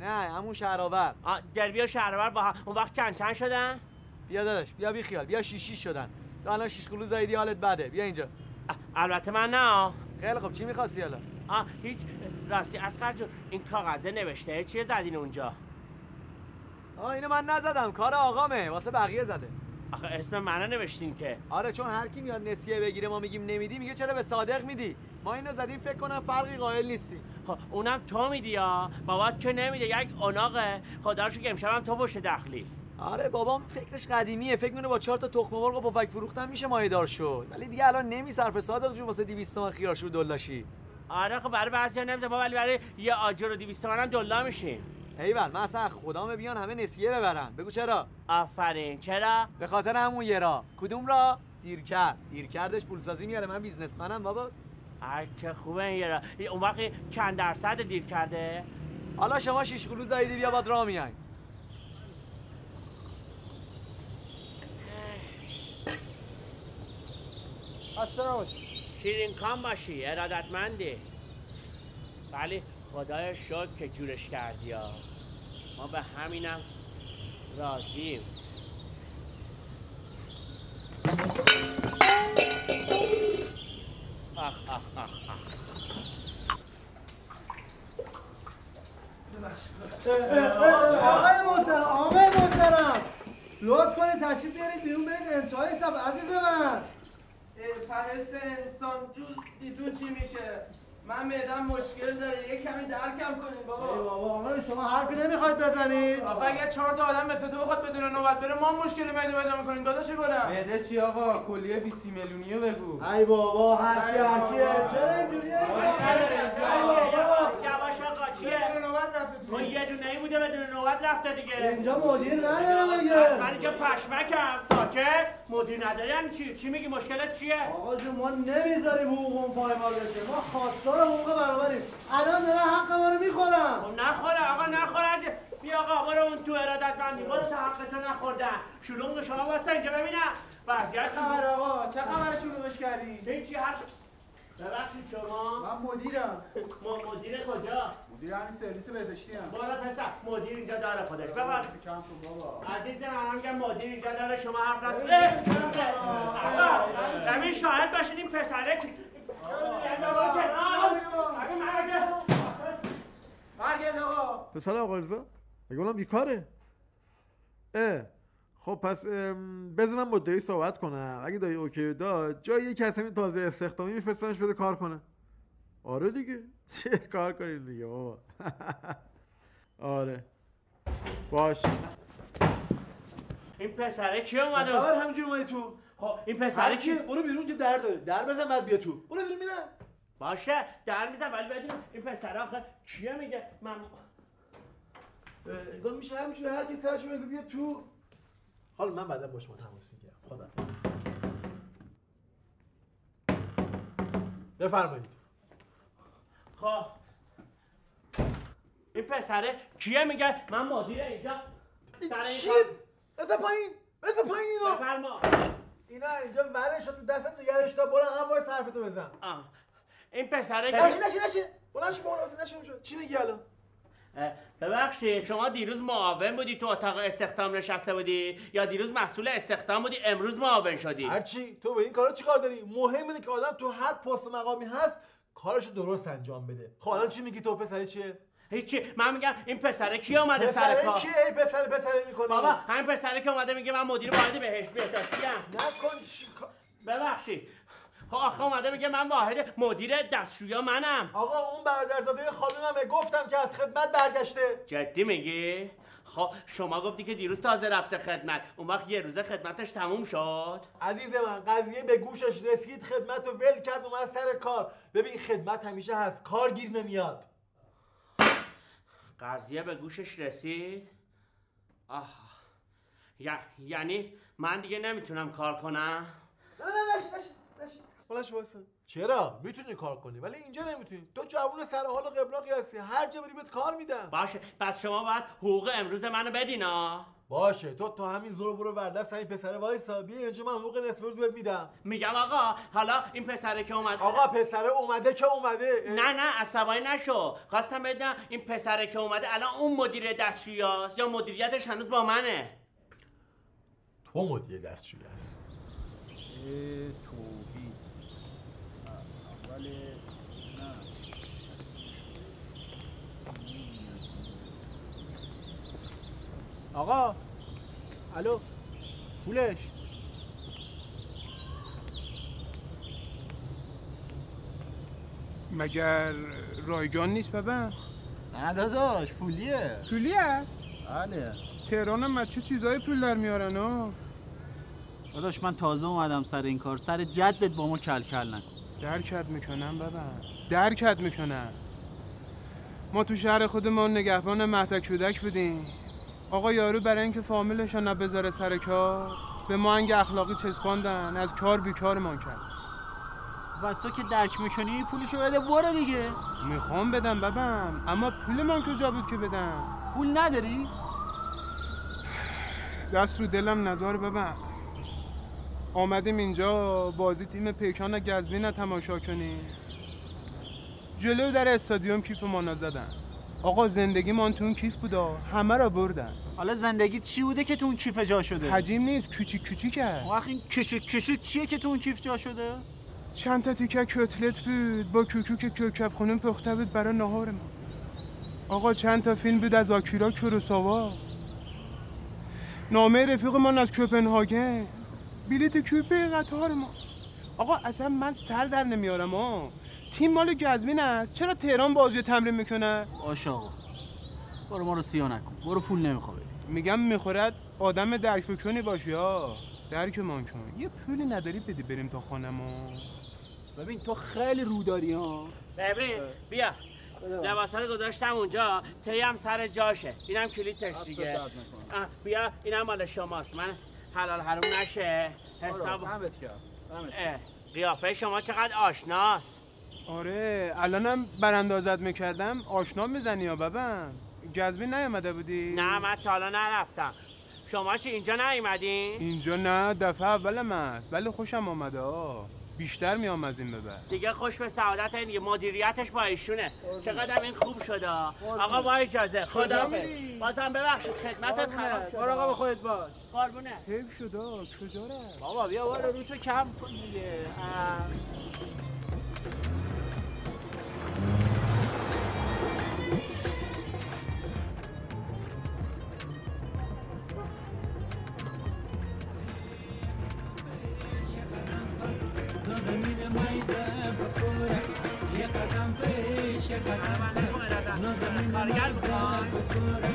[SPEAKER 28] نه همون شهرآور
[SPEAKER 2] دربی و شهرور با هم اون وقت چند چند شدن؟
[SPEAKER 28] بیا داداش بیا بی خیال. بیا شیشی شدن. تو الان شیش قلو زایدی حالت بده. بیا اینجا.
[SPEAKER 2] البته من نه.
[SPEAKER 28] خیلی خب چی می‌خواستی حالا
[SPEAKER 2] آه هیچ راستی اسخر جون این کاغذه نوشته چیه زدین اونجا؟
[SPEAKER 28] آه اینو من نزدم کار آقامه واسه بقیه زده.
[SPEAKER 2] آخه اسم منو نوشتین که.
[SPEAKER 28] آره چون هر کی میاد نسیه بگیره ما میگیم نمیدی میگه چرا به صادق میدی؟ ما اینو زدیم فکر کنم فرقی قائل نیستیم.
[SPEAKER 2] خب اونم تو میدی یا بابات که نمیده یک اوناقه. خدا رو شکر امشب هم تو پشت دخلی.
[SPEAKER 28] آره بابام فکرش قدیمیه. فکر می‌کنه با چهار تا تخم مرغ و پفک فروختن میشه مایه‌دار شد. ولی دیگه الان نمیصرفه صادق جون واسه 200 تومن خیارشور دلاشی.
[SPEAKER 2] آره خب برای بعضیا نمیشه ولی برای یه آجر و 200 تومن هم دلا میشیم
[SPEAKER 28] ایول من اصلا خدام بیان همه نسیه ببرن. بگو چرا؟
[SPEAKER 2] آفرین. چرا؟
[SPEAKER 28] به خاطر همون یه را کدوم را دیر کرد دیر کردش پولسازی میاره. من بیزنسمنم بابا.
[SPEAKER 2] چه خوبه این یه را اون وقت چند درصد دیر کرده
[SPEAKER 28] حالا شما شیش قلو زایدی بیا باد راه میای.
[SPEAKER 2] خسته شیرین کام باشی ارادتمندی ولی خدای شکر که جورش کردی ها. ما به همینم راضیم. آخ آخ آخ
[SPEAKER 17] آقای محترم آقای محترم. لطف کنید تشریف بیارید بیرون برید انتهای صف عزیز من.
[SPEAKER 27] پرس انسان جوز چی میشه؟ من معدم مشکل داره یه کمی درکم کنین بابا.
[SPEAKER 17] ای بابا آقای شما حرفی نمی‌خواید بزنید.
[SPEAKER 27] آقا اگه چهار تا آدم مثل تو بخواد بدون نوبت بره ما مشکل معده پیدا می‌کنیم. داداش گلم.
[SPEAKER 28] معده چی آقا؟ کلیه 20 میلیونیو بگو.
[SPEAKER 17] ای بابا هر کی هر کیه چرا اینجوریه؟
[SPEAKER 2] یواش آقا چیه؟ ما یه دونه ای بوده بدون نوبت رفته دیگه.
[SPEAKER 17] اینجا مدیر نداره مگه؟
[SPEAKER 2] من اینجا پشمکم ساکت. مدیر نداره یعنی چی؟ چی میگی؟ مشکلت چیه؟
[SPEAKER 17] آقا جون ما نمی‌ذاریم حقوقمون پایمال بشه ما خواستار حقوق برابریم. الان داره حق ما رو می‌خورم.
[SPEAKER 2] خب نخوره آقا نخوره از بیا آقا برو اون تو ارادتمندی برو تا حقتو نخوردن. شلوغ شما واسه اینجا ببینم. وضعیت
[SPEAKER 17] خبر آقا؟ چه خبر شلوغش کردی؟
[SPEAKER 2] هیچی هر ببخشید شما.
[SPEAKER 17] من مدیرم.
[SPEAKER 2] ما مدیر کجا؟
[SPEAKER 17] مدیر همین سرویس بهداشتی هم.
[SPEAKER 2] برو پسر مدیر اینجا داره خودش. ببر.
[SPEAKER 17] کم کن بابا.
[SPEAKER 2] عزیز من میگم مدیر اینجا داره شما حق ندارید آقا زمین شاهد باشین این پسره که
[SPEAKER 17] برگرد آقا
[SPEAKER 25] پسر آقا رضا مگه اونم بیکاره. اه. خب پس بذار من با دایی صحبت کنم. اگه دایی اوکی داد جای یکی از همین تازه استخدامی میفرستمش بره کار کنه. آره دیگه. چه کار کنیم دیگه بابا؟ آره. باش.
[SPEAKER 2] این پسره کی اومده؟
[SPEAKER 25] خبر همینجور اومدی تو؟
[SPEAKER 2] خب این پسره کی؟
[SPEAKER 25] برو بیرون که در داره. در بزن بعد بیا تو. برو بیرون میرم
[SPEAKER 2] باشه در میزن ولی بدون این پسره آخه کیه میگه؟ من
[SPEAKER 25] انگار میشه همینجوری هر کی سرش بزنه بیا تو. حالا من بعدا با شما تماس می‌گیرم. خدا بفرمایید.
[SPEAKER 2] خب. این پسره کیه میگه؟ من مدیر اینجا. سر این
[SPEAKER 25] چی؟ بزن پایین. بزن پایین اینو.
[SPEAKER 2] بفرما.
[SPEAKER 25] اینا اینجا ورش تو دستت نگرش تا برو هم باید حرفتو بزن.
[SPEAKER 2] آه. این پسره
[SPEAKER 25] نشین نشین نشین. بلند شو بلند نشین اونجا چی میگی الان؟
[SPEAKER 2] ببخشید شما دیروز معاون بودی تو اتاق استخدام نشسته بودی؟ یا دیروز مسئول استخدام بودی؟ امروز معاون شدی.
[SPEAKER 25] هرچی تو به این کارا چیکار داری؟ مهم اینه که آدم تو هر پست مقامی هست. کارشو درست انجام بده. خب الان چی میگی؟ تو پسری چیه؟
[SPEAKER 2] هیچی. من میگم این پسره کی اومده سر
[SPEAKER 25] پسره
[SPEAKER 2] کار؟
[SPEAKER 25] کیه ای پسر پسری می‌کنی.
[SPEAKER 2] بابا همین پسره که اومده میگه من مدیر واحد بهشت بهداشتیم
[SPEAKER 25] نکن چی
[SPEAKER 2] ببخشید. خب آخه اومده میگه من واحد مدیر دستشویا منم.
[SPEAKER 25] آقا اون برادرزاده خانوممه. گفتم که از خدمت برگشته.
[SPEAKER 2] جدی میگی؟ خب شما گفتی که دیروز تازه رفته خدمت. اون وقت یه روزه خدمتش تموم شد.
[SPEAKER 25] عزیز من قضیه به گوشش رسید خدمت رو ول کرد اومد سر کار. ببین خدمت همیشه هست. کار گیر نمیاد.
[SPEAKER 2] قضیه به گوشش رسید؟ آه. یعنی من دیگه نمی‌تونم کار کنم؟
[SPEAKER 25] نه نه بلند شو وایسا. چرا؟ می‌تونی کار کنی ولی اینجا نمی‌تونی. تو جوون سر حال و قبلاقی هستی. هر جا بری بهت کار میدم
[SPEAKER 2] باشه. پس شما باید حقوق امروز منو بدین ها
[SPEAKER 25] باشه. تو تا همین زور برو وردست همین پسر وایسا. بیا اینجا من حقوق نصف روز بهت میدم.
[SPEAKER 2] میگم آقا حالا این پسره که اومد
[SPEAKER 25] آقا پسره اومده که اومده.
[SPEAKER 2] نه نه عصبانی نشو. خواستم بدم این پسره که اومده الان اون مدیر دستشویاست یا مدیریتش هنوز با منه؟
[SPEAKER 25] تو مدیر دستشویی هست
[SPEAKER 23] توحید اول آقا. الو. پولش.
[SPEAKER 30] مگر رایگان نیست بابا؟
[SPEAKER 23] نه داداش پولیه.
[SPEAKER 30] پولیه؟
[SPEAKER 23] بله.
[SPEAKER 30] تهران هم چه چیزای پول در میارن ها؟
[SPEAKER 23] داداش من تازه اومدم سر این کار. سر جدت با ما کل کل نکن.
[SPEAKER 30] درکت می‌کنم بابا. درکت می‌کنم. ما تو شهر خودمون نگهبان مهتک کودک بودیم. آقا یارو برای اینکه فامیلش رو نبذاره سر کار به ما انگ اخلاقی چسباندن از کار بیکارمان کرد.
[SPEAKER 23] بس تو که درک می‌کنی پولشو بده برو دیگه.
[SPEAKER 30] می‌خوام بدم ببم اما پول من کجا بود که بدم؟
[SPEAKER 23] پول نداری؟
[SPEAKER 30] دست رو دلم نزار ببم آمدیم اینجا بازی تیم پیکان گزبین تماشا کنیم. جلو در استادیوم کیف ما زدن آقا زندگی من تو اون کیف بودا؟ همه را بردن.
[SPEAKER 23] حالا زندگی چی بوده که تو اون کیف جا شده؟
[SPEAKER 30] حجیم نیست کوچیک کوچیکه
[SPEAKER 23] وقت این کشک کشک چیه که تو اون کیف جا شده؟
[SPEAKER 30] چند تا تیکه کتلت بود. با کوکوک کوکب خونم پخته بود برای نهار ما. آقا چند تا فیلم بود از آکیرا کوروساوا نامه رفیق من از کوپنهاگن. بلیت کوپه قطار ما. آقا اصلا من سر در نمیارم ها تیم مال گزمین است؟ چرا تهران بازی رو تمرین می‌کنه؟
[SPEAKER 23] باش آقا. برو ما رو سیا نکن. برو پول نمی‌خواد
[SPEAKER 30] میگم می‌خورد آدم درک بکنی باشی ها درک من کن. یه پولی نداری بدی بریم تا خانمو
[SPEAKER 23] ببین تو خیلی رو داری ها.
[SPEAKER 2] ببین بیا. لباسا رو گذاشتم اونجا. تی هم سر جاشه. اینم کلیتش دیگه. بیا. اینم مال شماست. من حلال حروم نشه. حساب قیافه شما چقدر آشناست.
[SPEAKER 30] آره الانم براندازت می‌کردم. آشنا می‌زنی یا ببم گزبین نیامده بودی؟
[SPEAKER 2] نه من تا حالا نرفتم. شما چی اینجا نیومدین؟
[SPEAKER 30] اینجا نه دفعه اولم است ولی خوشم آمده ها بیشتر میام از این ببر
[SPEAKER 2] دیگه خوش به سعادت این دیگه مدیریتش با ایشونه. چقدر این خوب شده آقا با اجازه. خدا؟ بازم ببخشید خدمتت خراب شد
[SPEAKER 23] آقا به خودت باش.
[SPEAKER 2] قربونه.
[SPEAKER 30] حیف شده کجا
[SPEAKER 23] بابا بیا برو رو تو کم کن دیگه.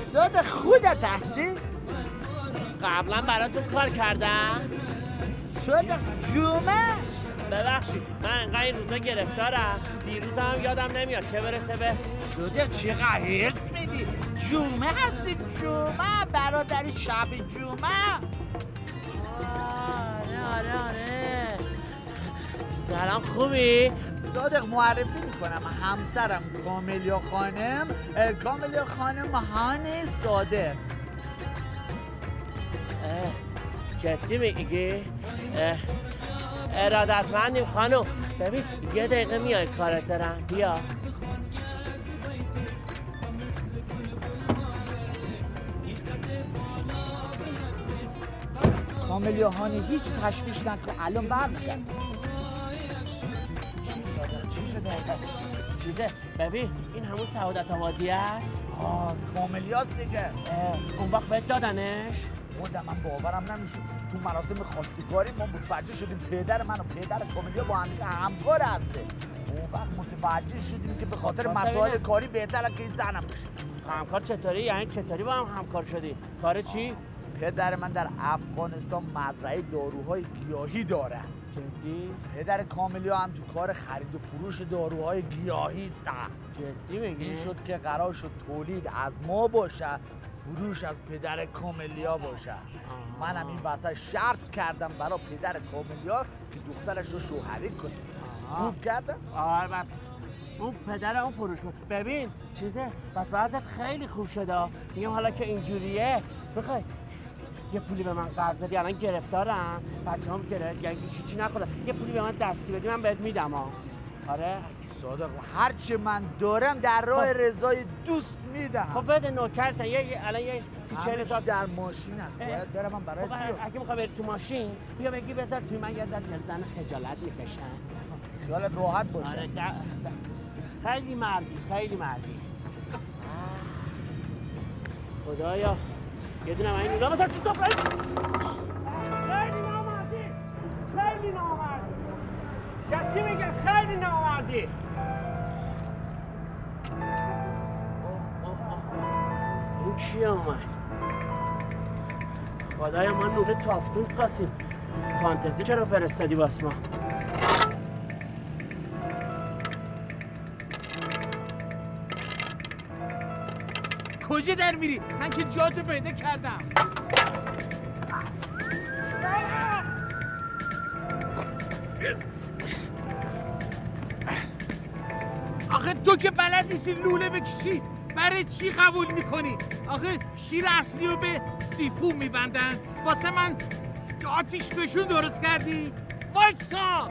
[SPEAKER 20] صد خودت هستی؟
[SPEAKER 2] قبلا براتون کار کردم.
[SPEAKER 20] صد جمعه؟
[SPEAKER 2] ببخشید من انقدر این روزا گرفتارم. دیروز هم یادم نمیاد چه برسه به
[SPEAKER 20] صد چقدر حرس میدی؟ جمعه هستی؟ جمعه برادر شب جمعه.
[SPEAKER 2] آره آره آره. سلام خوبی؟
[SPEAKER 20] صادق معرفی می‌کنم. همسرم کاملیا خانم؟ کاملیا خانم هان صادق.
[SPEAKER 2] جدی میگی؟ ارادتمندیم خانم. ببین یه دقیقه میای کارت دارم. بیا.
[SPEAKER 1] کامل هانی هیچ تشویش نکن. الان برمیگرد
[SPEAKER 2] چی شده چیزه؟ ببین این همون سعادت آبادی است.
[SPEAKER 1] آه کاملیاست دیگه.
[SPEAKER 2] اون وقت بهت دادنش؟
[SPEAKER 1] خودم من باورم نمیشه. تو مراسم خواستگاری ما متوجه شدیم پدر من و پدر کاملیا با هم همکار هسته. اون وقت متوجه شدیم که به خاطر
[SPEAKER 2] واسه
[SPEAKER 1] مسائل. کاری بهتره که این زنم بشه.
[SPEAKER 2] همکار چطوری؟ یعنی چطوری با هم همکار شدی؟ کار چی؟
[SPEAKER 1] پدر من در افغانستان مزرعه داروهای گیاهی داره.
[SPEAKER 2] جدی؟
[SPEAKER 1] پدر کاملیا هم تو کار خرید و فروش داروهای گیاهی است.
[SPEAKER 2] جدی میگی؟
[SPEAKER 1] این شد که قرار شد تولید از ما باشه فروش از پدر کاملیا باشه. منم این وسط شرط کردم برای پدر کاملیا که دخترش رو شوهری کنه. خوب کردم؟
[SPEAKER 2] آره بس اون پدر اون فروش بود. ببین چیزه بس وضعت خیلی خوب شده. میگم حالا که اینجوریه بخوای یه پولی به من قرض دادی الان گرفتارم بچه هم گرفت؟ یعنی چی چی نخوردن یه پولی به من دستی بدی من بهت میدم ها آره؟
[SPEAKER 1] صادق هرچه من دارم در راه
[SPEAKER 2] خب.
[SPEAKER 1] رضای دوست میدم.
[SPEAKER 2] خب بده نوکرت یه الان یه چهل
[SPEAKER 1] چی در ماشین است. باید برم من برای
[SPEAKER 2] خب اگه می‌خوای بری تو ماشین بیا بگی بذار توی من یه ذره زن خجالت می‌کشم.
[SPEAKER 1] خیالت راحت باشه.
[SPEAKER 2] آره خیلی مردی خیلی مردی. آه. خدایا. یه دونه من این نگاه مثلا تو سفره خیلی نامردی. خیلی نامردی. جدی میگه؟ خیلی نامردی. این کی اومد؟ خدایا ما نور تافتون خواستیم. فانتزی چرا فرستادی باس ما؟
[SPEAKER 1] کجا در میری؟ من که جاتو پیدا کردم. آخه تو که بلد نیستی لوله بکشی برای چی قبول می‌کنی؟ آخه شیر اصلی رو به سیفو میبندن. واسه من آتیش بشون درست کردی؟ وایسا!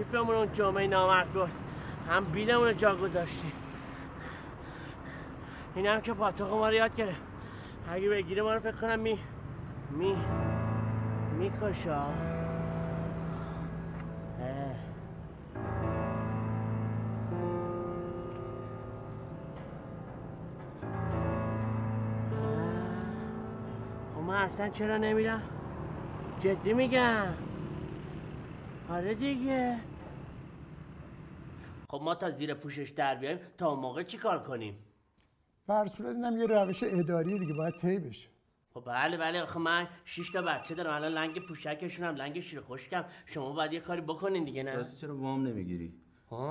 [SPEAKER 2] کیفمون اون جامعه نامرد بود هم بیلمون رو جا گذاشتی. این هم که پاتوق ما رو یاد گرفت اگه بگیره ما رو فکر کنم می می میکشا خب من اصلا چرا نمیرم؟ جدی میگم. آره دیگه. خب ما تا زیر پوشش در بیایم تا اون موقع چی کار کنیم؟
[SPEAKER 17] بر صورت اینم یه روش اداری دیگه باید طی بشه.
[SPEAKER 2] خب بله بله. آخه من شش تا بچه دارم الان لنگ پوشکشونم لنگ شیر خشکم. شما باید یه کاری بکنین دیگه نه؟
[SPEAKER 31] راستی چرا وام نمی‌گیری؟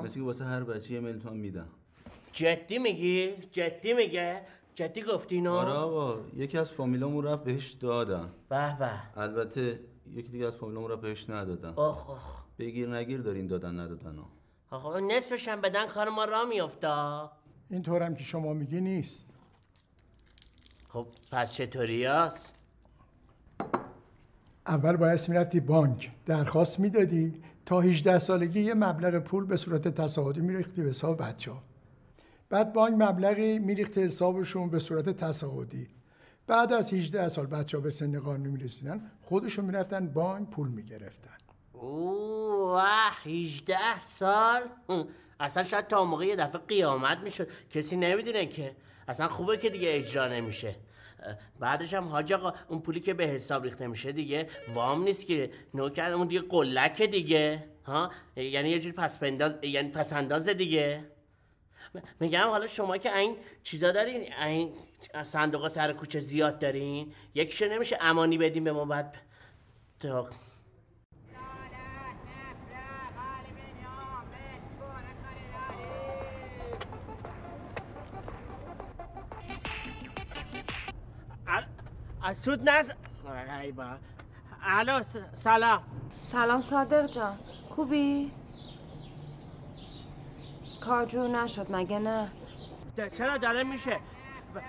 [SPEAKER 31] مثل که واسه هر بچه یه میلیون میدم.
[SPEAKER 2] جدی میگی؟ جدی میگه؟ جدی گفتی اینو؟
[SPEAKER 31] آره آقا یکی از فامیلامون رفت بهش دادم
[SPEAKER 2] به به.
[SPEAKER 31] البته یکی دیگه از فامیلامون رفت بهش ندادم
[SPEAKER 2] اخ اخ
[SPEAKER 31] بگیر نگیر دارین دادن ندادن ها.
[SPEAKER 2] آخه اون نصفش هم بدن کار ما را میافتا
[SPEAKER 17] اینطورم که شما میگی نیست
[SPEAKER 2] خب پس چطوری هست؟
[SPEAKER 17] اول باید می‌رفتی بانک درخواست می‌دادی تا 18 سالگی یه مبلغ پول به صورت تصاعدی میریختی به حساب بچه ها. بعد بانک مبلغی میریخته حسابشون به صورت تصاعدی بعد از 18 سال بچه ها به سن قانونی می‌رسیدن خودشون می‌رفتن بانک پول می‌گرفتن
[SPEAKER 2] اوه 18 سال. اصلا شاید تا موقع یه دفعه قیامت می‌شد. کسی نمی‌دونه که. اصلا خوبه که دیگه اجرا نمیشه. بعدش هم حاج آقا اون پولی که به حساب ریخته میشه دیگه وام نیست که. نوکر اون دیگه قلکه دیگه. ها؟ یعنی یه جوری پس پنداز یعنی پس انداز دیگه. میگم حالا شما که این چیزا دارین این صندوق سر کوچه زیاد دارین یکیشو نمیشه امانی بدیم به ما بعد تا سود نز ای با الو س- سلام
[SPEAKER 10] سلام صادق جان خوبی؟ کار جور نشد مگه نه؟
[SPEAKER 2] ده- چرا داره میشه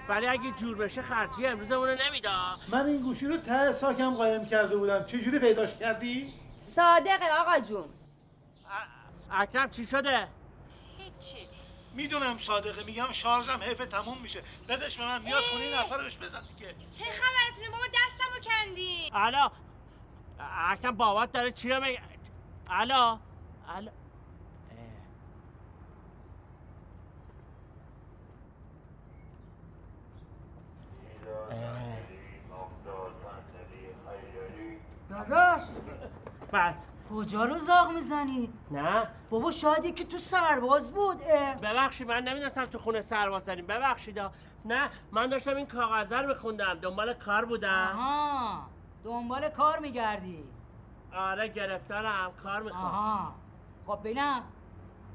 [SPEAKER 2] ولی اگه جور بشه خرجی امروزمونو نمیدا
[SPEAKER 17] من این گوشی رو ته ساکم قایم کرده بودم چجوری پیداش کردی؟
[SPEAKER 10] صادق آقا جون
[SPEAKER 2] اکرم چی شده؟
[SPEAKER 10] هیچی
[SPEAKER 17] می‌دونم صادقه میگم شارژم حیف تموم میشه. بدش به من میاد خونه این نفر رو بهش بزن دیگه.
[SPEAKER 10] چه خبرتونه؟ بابا دستمو کندی.
[SPEAKER 2] الو. اکرم بابات داره چی رو میگه؟ الو. الو.
[SPEAKER 32] داداش.
[SPEAKER 2] بله.
[SPEAKER 32] کجا رو زاغ می‌زنی؟
[SPEAKER 2] نه.
[SPEAKER 32] بابا شاید یکی تو سرباز بود.
[SPEAKER 2] ببخشید من نمی‌دونستم تو خونه سرباز داریم ببخشید. نه من داشتم این کاغذ رو میخوندم. دنبال کار بودم.
[SPEAKER 32] آها دنبال کار میگردی.
[SPEAKER 2] آره گرفتارم. کار می‌خوام.
[SPEAKER 32] آها. خب ببینم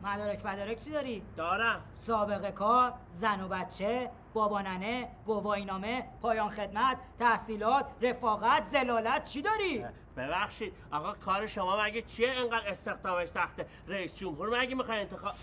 [SPEAKER 32] مدارک مدارک چی داری؟
[SPEAKER 2] دارم.
[SPEAKER 32] سابقه کار، زن و بچه، باباننه، گواهینامه، پایان خدمت، تحصیلات، رفاقت، زلالت چی داری؟
[SPEAKER 2] ببخشید آقا کار شما مگه چیه انقدر استخدامش سخته رئیس جمهور مگه می‌خوای انتخاب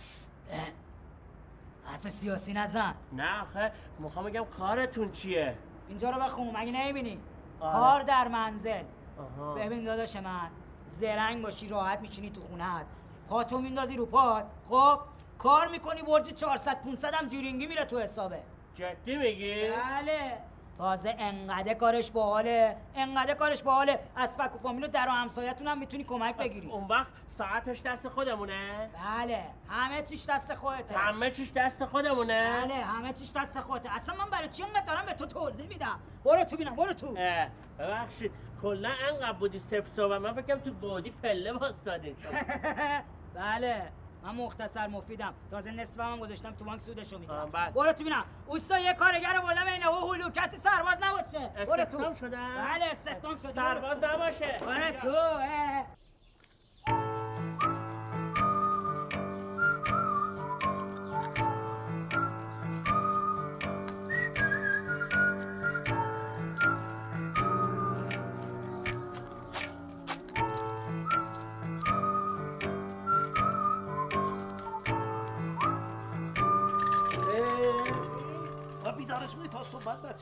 [SPEAKER 32] حرف سیاسی نزن
[SPEAKER 2] نه آخه می‌خوام بگم کارتون چیه
[SPEAKER 32] اینجا رو بخون مگه نمی‌بینی؟
[SPEAKER 2] آره.
[SPEAKER 32] کار در منزل
[SPEAKER 2] آها.
[SPEAKER 32] ببین داداش من زرنگ باشی راحت میشینی تو خونت پاتو میندازی رو پات خب کار می‌کنی برج 400 500 هم جیرینگی میره تو حسابه
[SPEAKER 2] جدی میگی؟
[SPEAKER 32] بله. تازه انقدر کارش باحاله. انقدر کارش باحاله. از فک و فامیل و در و همسایتون هم می‌تونی کمک بگیری.
[SPEAKER 2] اون وقت ساعتش دست خودمونه.
[SPEAKER 32] بله. همه چیش دست خودته.
[SPEAKER 2] همه چیش دست خودمونه.
[SPEAKER 32] بله همه چیش دست خودته. اصلا من برای چی انقدر دارم به تو توضیح میدم؟ برو تو بینم برو تو.
[SPEAKER 2] ببخشید. کلا انقدر بودی صفر صحبت من فکرم تو گودی پله باستادین
[SPEAKER 32] بله. من مختصر مفیدم. تازه نصف هم گذاشتم تو بانک سودشو می‌گیرم. برو تو بینم. اوستا یه کارگر بردم اینه. و هلو کسی سرباز نباشه.
[SPEAKER 2] استخدام شدن؟
[SPEAKER 32] بله استخدام شده
[SPEAKER 2] سرباز نباشه.
[SPEAKER 32] برو تو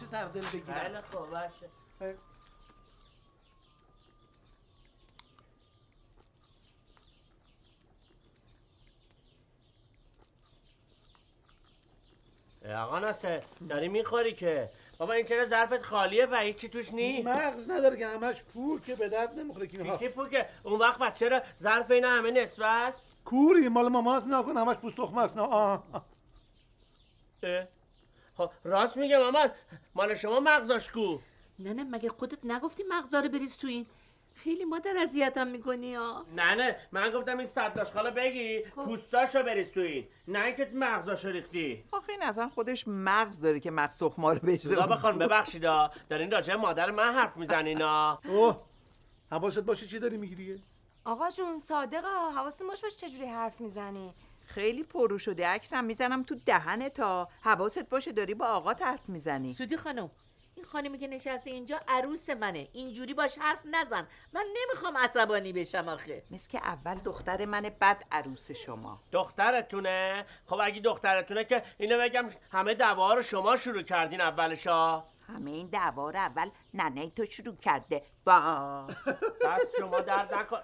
[SPEAKER 17] بچه سردل بگیرم؟
[SPEAKER 2] خیلی خوب باشه. آقا ناصر داری می‌خوری که؟ بابا این چرا ظرفت خالیه و هیچی توش نی؟
[SPEAKER 17] مغز نداره که همش پور که به درد نمی‌خوره که اینها
[SPEAKER 2] چی که؟ اون وقت بچه چرا ظرف اینا همه نصفه است؟
[SPEAKER 17] کوری مال ماما هست نکن همش پوست تخمه است. نه آه.
[SPEAKER 2] اه. خب راست میگه مامان. مال شما مغزاش کو.
[SPEAKER 11] نه نه مگه خودت نگفتی مغزا رو بریز تو این. خیلی مادر اذیتم می‌کنی ها
[SPEAKER 2] نه نه من گفتم این صداش خالا بگی پوستاشو بریز تو این. نه اینکه مغزاشو ریختی.
[SPEAKER 20] آخه این اصلا خودش مغز داره که مغز تخما رو بریزه
[SPEAKER 2] بخوان
[SPEAKER 20] تو.
[SPEAKER 2] ببخشید ها دارین راجع مادر من حرف می‌زنین ها
[SPEAKER 17] اوه حواست باشه چی داری میگی دیگه؟
[SPEAKER 10] آقا جون صادقا حواستون باشه باشه چجوری حرف می‌زنی؟
[SPEAKER 20] خیلی پرو شده عکسم می‌زنم تو دهن تا حواست باشه داری با آقا حرف می‌زنی.
[SPEAKER 11] سودی خانم این خانمی که نشسته اینجا عروس منه اینجوری باش حرف نزن. من نمی‌خوام عصبانی بشم آخه.
[SPEAKER 20] مثل که اول دختر من بعد عروس شما.
[SPEAKER 2] دخترتونه؟ خب اگه دخترتونه که اینو بگم همه دعوا رو شما شروع کردین اولشا.
[SPEAKER 20] همه این دعوا رو اول ننه تو شروع کرده. با.
[SPEAKER 2] دست شما درد نکن.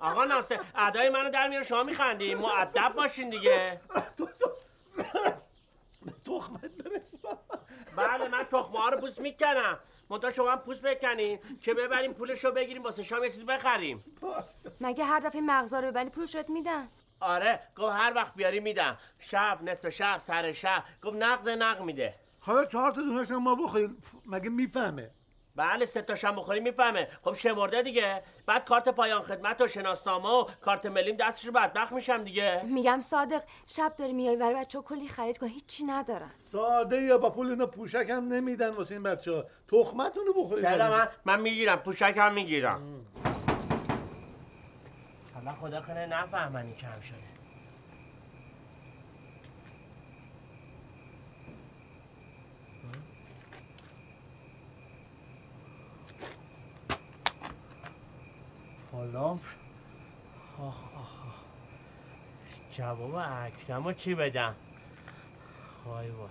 [SPEAKER 2] آقا ناصر ادای منو در میاره شما میخندین معدب باشین دیگه.
[SPEAKER 17] تخمت برس
[SPEAKER 2] بله من تخمه ها رو پوست می‌کنم. منتها شما هم پوست بکنین که ببریم پولش رو بگیریم واسه شام یه چیز بخریم.
[SPEAKER 10] مگه هر دفعه مغزا رو ببری پولش بهت میدن؟
[SPEAKER 2] آره گفت هر وقت بیاری میدم. شب نصف شب سر شب. گفت نقد نقد میده.
[SPEAKER 17] حالا چهار تا دونش هم ما بخوریم مگه می‌فهمه؟
[SPEAKER 2] بله سه تاشم بخوری می‌فهمه. خب شمرده دیگه. بعد کارت پایان خدمت و شناسنامه و کارت ملیم دستش رو بدبخت میشم دیگه.
[SPEAKER 10] میگم صادق شب داری میای برای بچه کلی خرید کن هیچی ندارن.
[SPEAKER 17] ساده یا با پول اینا پوشک هم نمیدن واسه این بچه ها تخمتون رو بخورید
[SPEAKER 2] چرا من من می‌گیرم پوشک هم می‌گیرم. حالا خدا کنه نفهمنی کم شده. آخ. جواب اکرم رو چی بدم؟ وای وای.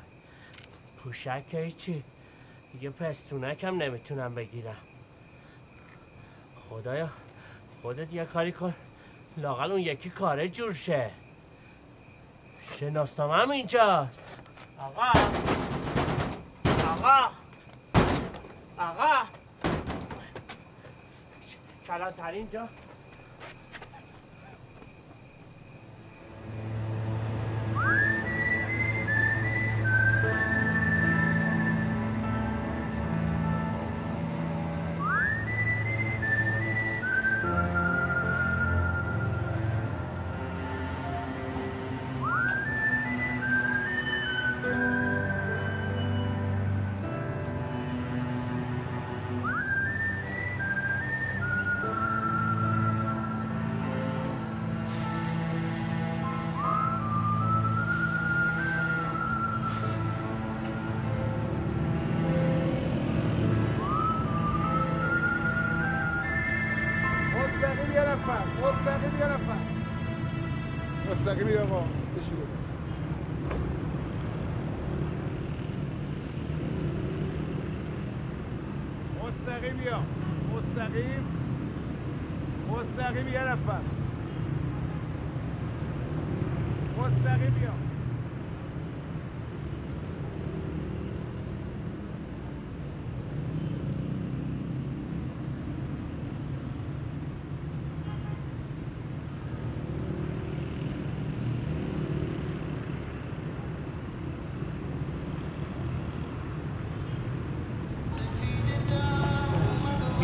[SPEAKER 2] پوشک هیچی؟ دیگه پستونک هم نمی‌تونم بگیرم. خدایا خودت یه کاری کن. لاقل اون یکی کاره جور شه. شناسنامه هم اینجاست آقا. آقا. آقا. کلانتر اینجا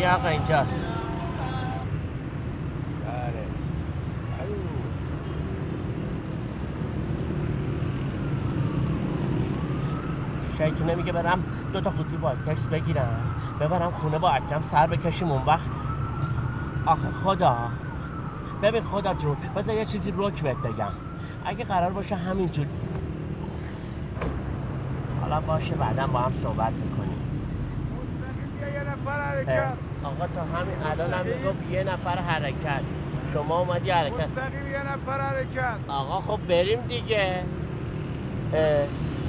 [SPEAKER 2] بیا آقا اینجاست.
[SPEAKER 30] بله.
[SPEAKER 2] شیطونه میگه برم دو تا قوطی وایتکس بگیرم. ببرم خونه با اکرم سر بکشیم اون وقت. آخه خدا. ببین خدا جون بذار یه چیزی رک بهت بگم. اگه قرار باشه همینجور. حالا باشه بعدا با هم صحبت می‌کنیم.
[SPEAKER 30] یه نفر حرکت
[SPEAKER 2] آقا تا همین الان هم می‌گفت یه نفر حرکت. شما اومدی حرکت.
[SPEAKER 30] مستقیم یه نفر حرکت.
[SPEAKER 2] آقا خب بریم دیگه. اه،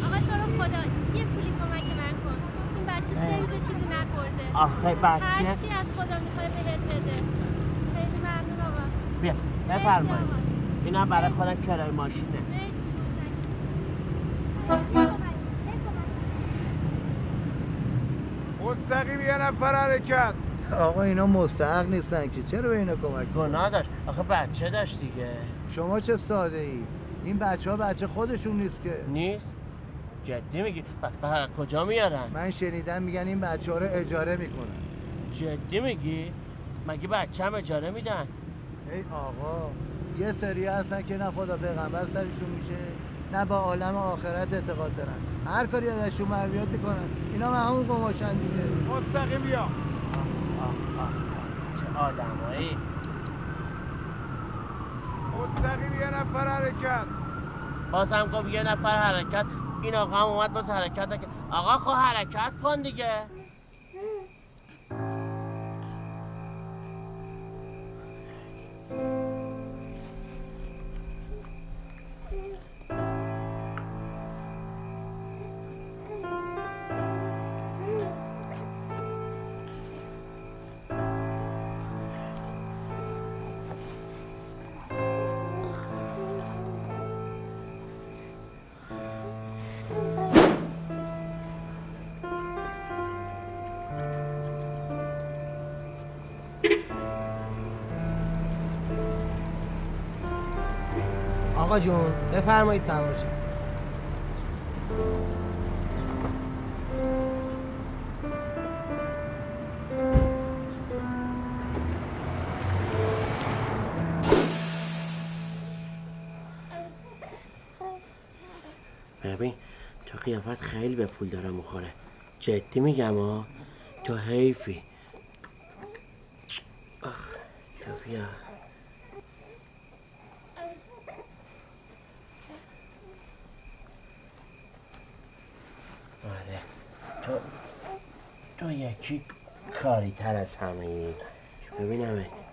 [SPEAKER 29] آقا تو رو خدا یه پولی کمک من کن. این بچه سه روز چیزی نخورده.
[SPEAKER 2] آخه بچه-
[SPEAKER 29] هرچی از خدا می‌خوای بهت بده. خیلی ممنون آقا.
[SPEAKER 2] بیا بفرمایید. اینم برای خودم کرای ماشینه.
[SPEAKER 29] مرسی
[SPEAKER 30] مستقیم یه نفر حرکت.
[SPEAKER 31] آقا اینا مستحق نیستن که. چرا به اینا کمک
[SPEAKER 2] گناه داشت. آخه بچه داشت دیگه.
[SPEAKER 31] شما چه ساده ای؟ این بچه ها بچه خودشون نیست که.
[SPEAKER 2] نیست. جدی میگی؟ ب- ب- کجا میارن؟
[SPEAKER 31] من شنیدم میگن این بچه ها رو اجاره می‌کنن.
[SPEAKER 2] جدی میگی؟ مگه بچه هم اجاره میدن؟
[SPEAKER 31] ای آقا یه سری هستن که نه خدا پیغمبر سرشون میشه نه با عالم آخرت اعتقاد دارن. هر کاری ازشون مربیات می‌کنن. اینا همون قماشن دیگه.
[SPEAKER 30] مستقیم بیا.
[SPEAKER 2] آدمایی.
[SPEAKER 30] مستقیم یه نفر حرکت.
[SPEAKER 2] باز هم گفت یه نفر حرکت. این آقا هم اومد باز حرکت نکرد. آقا خب حرکت کن دیگه.
[SPEAKER 33] جون بفرمایید سوار
[SPEAKER 2] ببین تو قیافت خیلی به پول داره می‌خوره. جدی میگم ها تو حیفی. آخ تو بیا آره تو تو یکی کاری تر از همه ببینمت.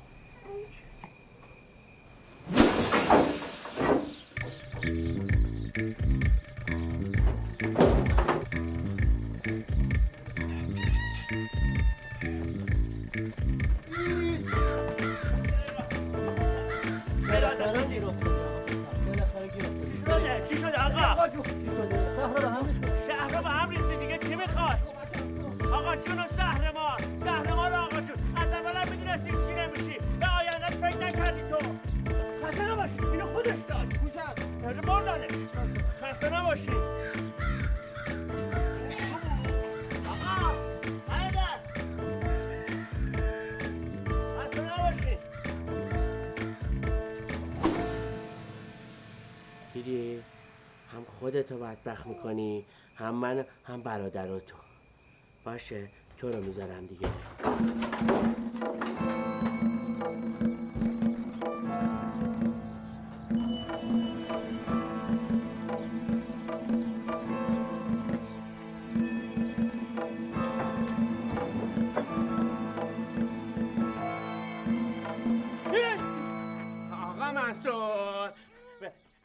[SPEAKER 2] برادراتو. باشه تو رو می‌ذارم دیگه.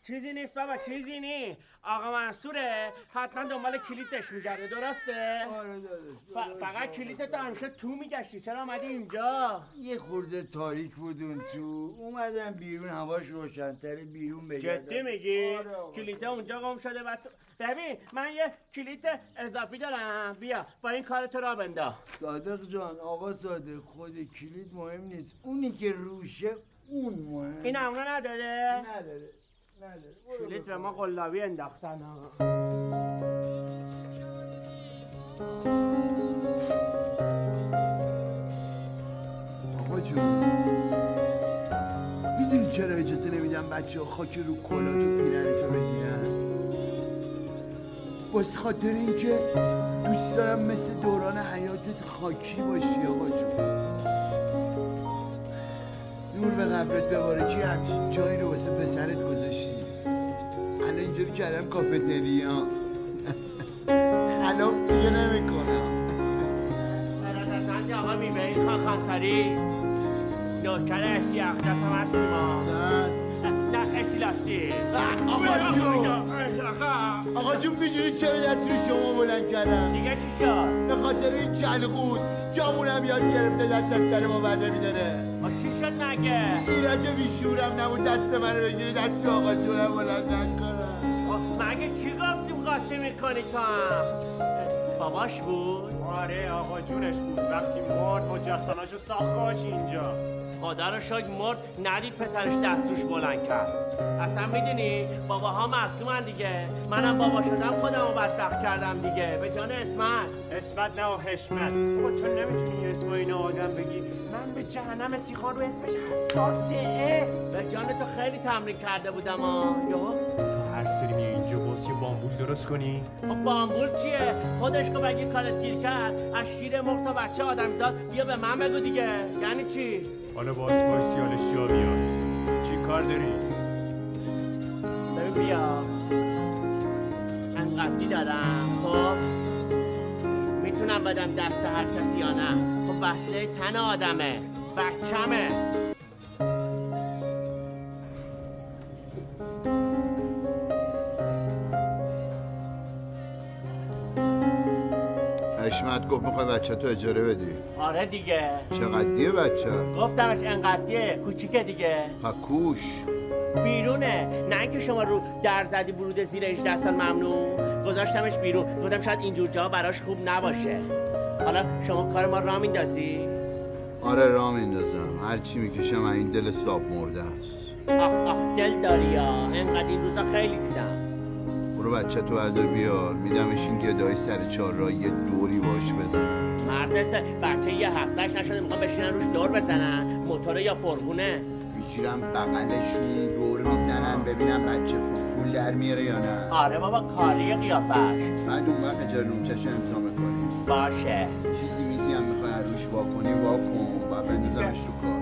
[SPEAKER 2] چیزی نیست بابا چیزی نیست. آقا منصوره حتما دنبال کلیتش میگرده درسته؟
[SPEAKER 34] آره داداش
[SPEAKER 2] ف- فقط کلیت تو همیشه تو میگشتی. چرا آمدی اینجا؟
[SPEAKER 34] یه خورده تاریک بود اون تو. اومدم بیرون هواش روشنتره بیرون بگردم.
[SPEAKER 2] جدی میگی؟
[SPEAKER 34] آره.
[SPEAKER 2] کلیت اونجا گم شده. و تو... ببین من یه کلیت اضافی دارم. بیا با این کار تو را بنداز.
[SPEAKER 34] صادق جان آقا صادق خود کلید مهم نیست. اونی که روشه اون مهم
[SPEAKER 2] این همونو نداره؟
[SPEAKER 34] نداره. بکن.
[SPEAKER 2] به ما قلابی انداختن ها
[SPEAKER 5] آقا جون می‌دونی چرا اجازه نمیدم بچه ها خاک رو کلات و پیرن تو بگیرن؟ واسه خاطر اینکه دوست دارم مثل دوران حیاتت خاکی باشی آقا جون. به قبرت بباره چی همچین جایی رو واسه پسرت گذاشتی. الان اینجوری کردم کافتریا. خلاف دیگه نمی‌کنم
[SPEAKER 2] ارادتمندی آقا می‌بری خان خانساری نوکر اسی اقدس هم هستی ما. نه اسی لاستی
[SPEAKER 5] آقا جون. آقا جون می‌دونی چرا دست رو شما بلند کردم
[SPEAKER 2] دیگه چی شد؟
[SPEAKER 5] به خاطر این جلغوت جامونم یاد گرفته دست از سر ما بر نمیداره.
[SPEAKER 2] مگه؟
[SPEAKER 5] ایرج بیشورم نبود دست منو بگیره دست آقا جونم بلند نکنم
[SPEAKER 2] مگه چی گفتیم قاطی می‌کنی تو هم؟ باباش بود؟
[SPEAKER 33] آره آقا جونش بود وقتی مرد مجسمش ساختاش اینجا
[SPEAKER 2] خدا رو شکر مرد ندید پسرش دست روش بلند کرد. اصلا می‌دونی؟ باباها مظلومن دیگه. منم بابا شدم خودم رو بدبخت کردم دیگه. به جان اسمت.
[SPEAKER 33] اسمت نه و حشمت بابا تو نمی‌تونی اسم این آدم بگی؟ من به جهنم سیخان رو اسمش حساسه.
[SPEAKER 2] به جان تو خیلی تمرین کرده بودم ها.
[SPEAKER 33] هر سری میای اینجا باز یه بامبول درست کنی؟
[SPEAKER 2] خب بامبول چیه؟ خودش که بگی کارت گیر کرد. از شیر مرغ تا بچه آدم داد بیا به من بگو دیگه. یعنی چی؟
[SPEAKER 33] حالا باز وایسی حالش جا بیاد چی کار داری؟
[SPEAKER 2] بیا انقدری دارم. خب؟ می‌تونم بدم دست هر کسی یا خب بسته تن آدمه. بچمه
[SPEAKER 5] حشمت گفت می‌خوای بچه تو اجاره بدی.
[SPEAKER 2] آره دیگه.
[SPEAKER 5] چقدیه بچه؟
[SPEAKER 2] گفتمش انقدریه کوچیکه دیگه.
[SPEAKER 5] پکوش
[SPEAKER 2] بیرونه. نه اینکه شما رو در زدی ورود زیر 18 سال ممنوع. گذاشتمش بیرون. گفتم شاید اینجور جا براش خوب نباشه. حالا شما کار ما را میندازی؟
[SPEAKER 5] آره راه میندازم. هر چی می‌کشم این دل ساب مرده است.
[SPEAKER 2] آخ آخ دل داری یا؟ انقدر این روزا خیلی دیدم.
[SPEAKER 5] برو بچه تو بردار بیار. میدمش این گدای سر چهار راه یه دوری باش بزن.
[SPEAKER 2] مرد بچه یه هفتهش نشده می‌خوام بشینن روش دور بزنن. موتوره یا فرغونه
[SPEAKER 5] می‌گیرم بغلشون دور می‌زنن ببینم بچه خوب پول در میاره یا نه.
[SPEAKER 2] آره بابا کاری قیافش.
[SPEAKER 5] بعد اون وقت اجاره نومچش امضا می‌کنیم.
[SPEAKER 2] باشه.
[SPEAKER 5] چیزی میزی هم می‌خوای روش واکنی واکن. و بندازمش تو کار.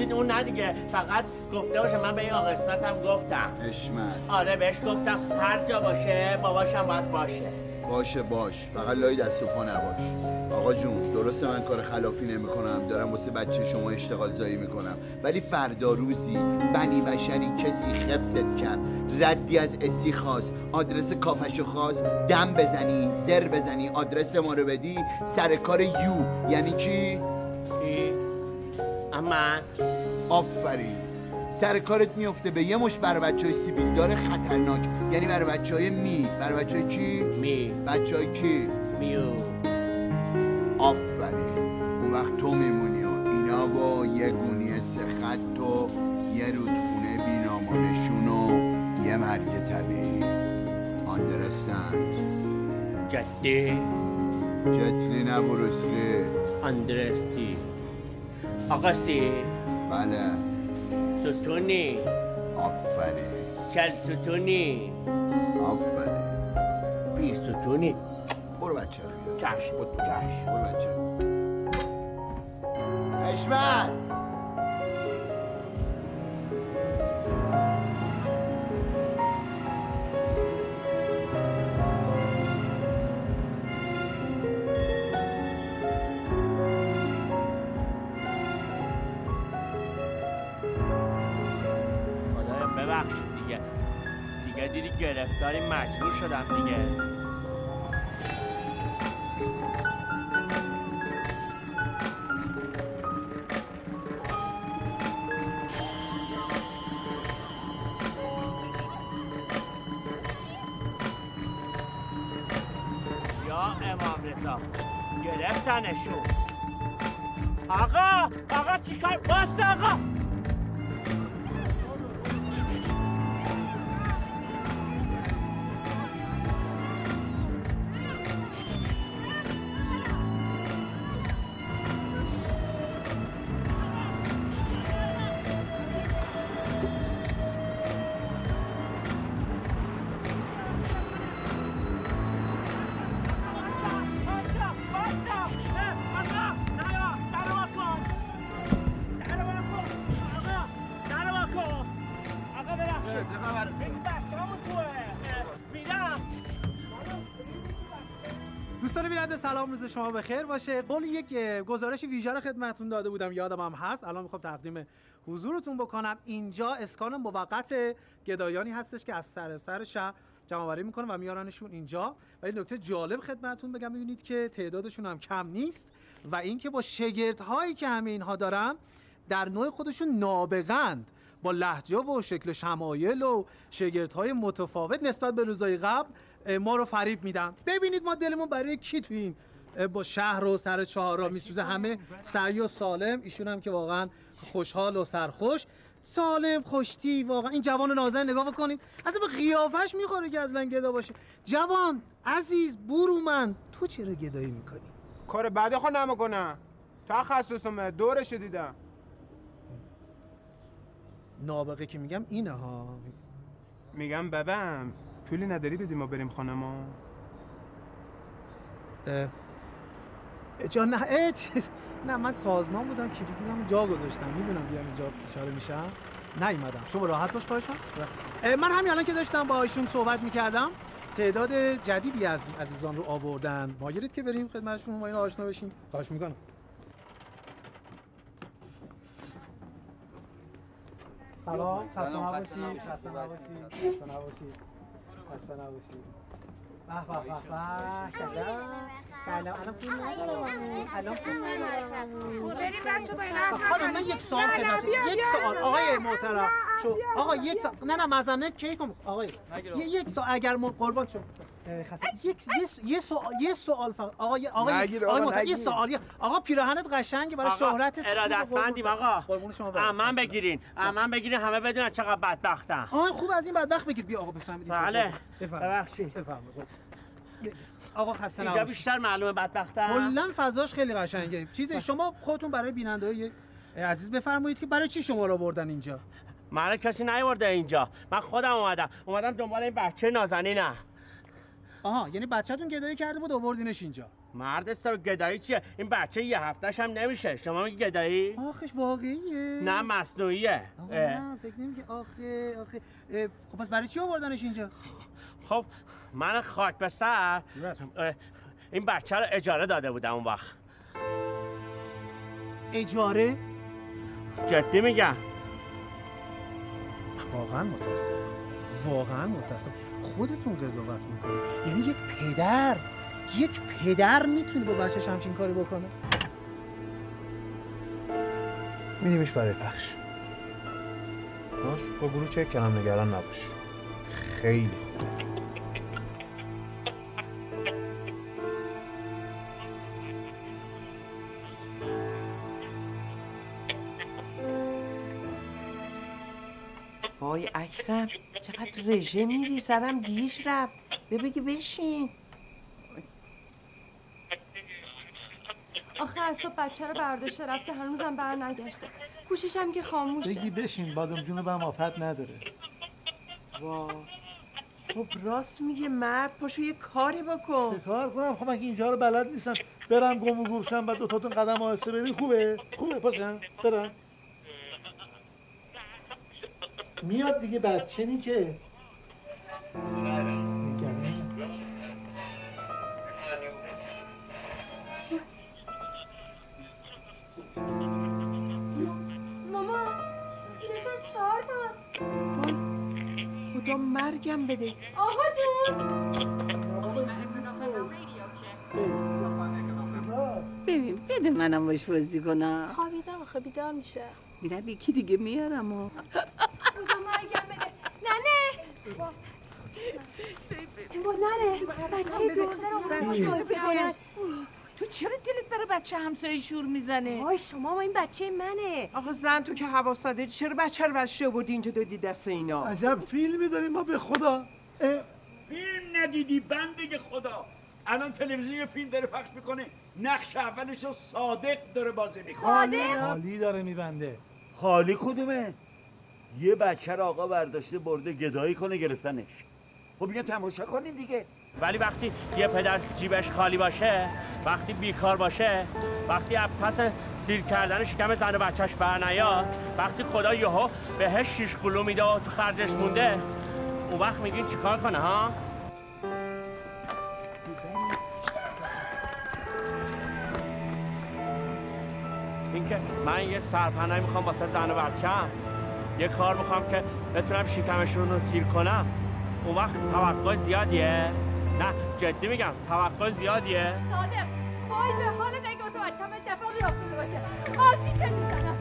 [SPEAKER 2] چیز اون نه دیگه. فقط گفته باشه من به این آقا اسمت هم گفتم.
[SPEAKER 5] حشمت
[SPEAKER 2] آره بهش گفتم هر جا باشه باباشم باید باشه.
[SPEAKER 5] باشه باش. فقط لای دست و پا نباش. آقا جون درسته من کار خلافی نمی کنم دارم واسه بچه شما اشتغال زایی می‌کنم. ولی فردا روزی بنی بشری کسی خفتت کرد ردی از اسی خواست آدرس کافشو خواست دم بزنی زر بزنی. آدرس ما رو بدی. سر کار یو. یعنی چی؟
[SPEAKER 2] من
[SPEAKER 35] آفرین. سر کارت میفته به یه مش برای بچه های سیبیل. داره خطرناک. یعنی برای بچه های می. برای بچه های کی؟
[SPEAKER 2] می.
[SPEAKER 35] بچه های کی؟
[SPEAKER 2] میو.
[SPEAKER 35] آفرین. اون وقت تو میمونی و اینا با یه گونی سه خط و یه رودخونه بینامانشون و یه مرگ طبیعی. آندرستند
[SPEAKER 2] جدی.
[SPEAKER 35] جتلی نه بروسلی.
[SPEAKER 2] اندرستی آقا سی
[SPEAKER 35] بله
[SPEAKER 2] ستونی
[SPEAKER 35] آفرین
[SPEAKER 2] چل ستونی
[SPEAKER 35] آفرین
[SPEAKER 2] بی ستونی
[SPEAKER 35] برو بچه رو
[SPEAKER 2] چشم
[SPEAKER 35] برو بچه رو
[SPEAKER 2] گرفتاری مجبور شدم دیگه.
[SPEAKER 36] روز شما بخیر باشه. قول یک گزارش ویژه رو خدمتتون داده بودم. یادم هم هست. الان می‌خوام تقدیم حضورتون بکنم. اینجا اسکان موقت گدایانی هستش که از سر سر شهر جمع آوری می‌کنه و میارنشون اینجا. و این نکته جالب خدمتتون بگم. ببینید که تعدادشون هم کم نیست و اینکه با شگردهایی که همه اینها دارن در نوع خودشون نابغند. با لحجه و شکل شمایل و شگردهای متفاوت نسبت به روزهای قبل ما رو فریب میدن. ببینید ما دلمون برای کی تو این با شهر و سر چهارراه میسوزه همه. سعی و سالم. ایشون هم که واقعا خوشحال و سرخوش. سالم خوشتی واقعا. این جوان نازن نگاه بکنید. اصلا به قیافش می‌خوره که اصلا گدا باشه. جوان عزیز برومند تو چرا گدایی می‌کنی؟
[SPEAKER 30] کار بعد خود نمی‌کنم تخصصمه دورش دیدم.
[SPEAKER 36] نابغه که میگم اینه ها.
[SPEAKER 30] میگم ببم پولی نداری بدیم ما بریم خانه ما
[SPEAKER 36] جا نه اه، چیز- نه من سازمان بودم کیف پولم جا گذاشتم. می‌دونم بیام اینجا اشاره میشم. نیومدم. شما راحت باش خواهش اه، من همین الان که داشتم با ایشون صحبت می‌کردم تعداد جدیدی از عزیزان رو آوردن. مایلید که بریم خدمتشون با این آشنا بشیم. خواهش می‌کنم. سلام. خسته نباشید.
[SPEAKER 35] خسته نباشید
[SPEAKER 36] خسته نباشید خسته نباشید به به به به سلام الان پول ندارم الان پول ندارم
[SPEAKER 24] بچه با این
[SPEAKER 36] خانم من یک سوال خدمت یک سوال. آقای محترم شو آقا. یک سوال نه نه مزنه کی کن آقای یک سوال اگر ما قربان شو خسته. یک یه س- یه سوال یه سوال فقط. آقا آقای
[SPEAKER 2] نگیر،
[SPEAKER 36] آقای
[SPEAKER 2] آقا،
[SPEAKER 36] محترم یه. سوالی آقا پیراهنت قشنگه برای
[SPEAKER 2] آقا،
[SPEAKER 36] شهرتت
[SPEAKER 2] ارادتمندیم. آقا.
[SPEAKER 36] قربون شما برم.
[SPEAKER 2] امن بگیرین. امن بگیرین. همه بدونن چقدر بدبختم
[SPEAKER 36] آقا خوب از این بدبخت بگید بیا آقا بفهمید
[SPEAKER 2] بله. ببخشید.
[SPEAKER 36] بفرمایید. خب. آقا خسته
[SPEAKER 2] اینجا
[SPEAKER 36] نباشید.
[SPEAKER 2] بیشتر معلومه بدبختم
[SPEAKER 36] کلا فضاش خیلی قشنگه. چیزی شما خودتون برای بیننده عزیز بفرمایید که برای چی شما رو آوردن اینجا؟
[SPEAKER 2] من کسی نیورده اینجا. من خودم اومدم. اومدم دنبال این بچه نازنینم.
[SPEAKER 36] آها یعنی بچه‌تون گدایی کرده بود آوردینش اینجا.
[SPEAKER 2] مرد حساب گدایی چیه؟ این بچه یه هفتهش هم نمیشه. شما میگی گدایی؟
[SPEAKER 36] آخش واقعیه.
[SPEAKER 2] نه مصنوعیه.
[SPEAKER 36] نه فکر نمی‌کنی. آخه آخه. خب پس برای چی آوردنش اینجا؟
[SPEAKER 2] خب من خاک به سر این بچه رو اجاره داده بودم اون وقت.
[SPEAKER 36] اجاره؟
[SPEAKER 2] جدی میگم.
[SPEAKER 36] واقعا متاسفم. واقعا متاسفم. خودتون قضاوت می‌کنید یعنی یک پدر. یک پدر می‌تونه با بچه‌ش همچین کاری بکنه.
[SPEAKER 23] میدیمش برای پخش. باش با گروه چک کردم نگران نباش. خیلی خوبه
[SPEAKER 20] وای اکرم چقدر رژه میری؟ سرم گیش رفت. به بگی بشین.
[SPEAKER 10] آخه از صبح بچه رو برداشته رفته هنوزم بر نگشته گوششم که خاموشه
[SPEAKER 17] بگی بشین بادم جونو به آفت نداره.
[SPEAKER 20] وا. خب راست میگه مرد پاشو یه کاری بکن.
[SPEAKER 17] چه کار کنم؟ خب من که اینجا رو بلد نیستم؟ برم گم و گورشم بعد دوتاتون قدم آهسته برین. خوبه؟ خوبه پاشم. برم. میاد دیگه بچه نی که
[SPEAKER 10] ماما چهار تا
[SPEAKER 20] خدا مرگم بده.
[SPEAKER 10] آقا جون.
[SPEAKER 11] ببین بده منم باش بازی کنم.
[SPEAKER 24] خوابیدم آخه بیدار میشه.
[SPEAKER 11] میرم یکی دیگه میارم و
[SPEAKER 10] خدا مرگم بده ننه با ننه بچه دوزه رو بازی کنن
[SPEAKER 20] تو چرا دلت داره بچه همسایه شور می‌زنه؟
[SPEAKER 10] وای شما ما این بچه منه.
[SPEAKER 20] آخه زن تو که حواس نداری چرا بچه رو برش آوردی اینجا دادی دست اینا؟
[SPEAKER 17] عجب فیلمی داریم ما به خدا.
[SPEAKER 37] فیلم ندیدی بنده خدا. الان تلویزیون یه فیلم داره پخش می‌کنه. نقش اولش رو صادق داره بازی می‌کنه.
[SPEAKER 17] خالی داره میبنده.
[SPEAKER 37] خالی کدومه؟ یه بچه رو آقا برداشته برده گدایی کنه گرفتنش. خب بیا تماشا کنین دیگه.
[SPEAKER 2] ولی وقتی یه پدر جیبش خالی باشه وقتی بیکار باشه وقتی از پس سیر کردن شکم زن و بچهش بر نیاد وقتی خدا یهو بهش شیش کلو میده و تو خرجش مونده اون وقت میگین چیکار کنه ها؟ اینکه من یه سرپناهی می‌خوام واسه زن و بچم یه کار می‌خوام که بتونم شکمشون رو سیر کنم. اون وقت توقع زیادیه. نه جدی میگم توقع زیادیه.
[SPEAKER 10] صادق وای به حال واسه بچه‌م اتفاقی افتاده باشه. آتیشت می‌زنم.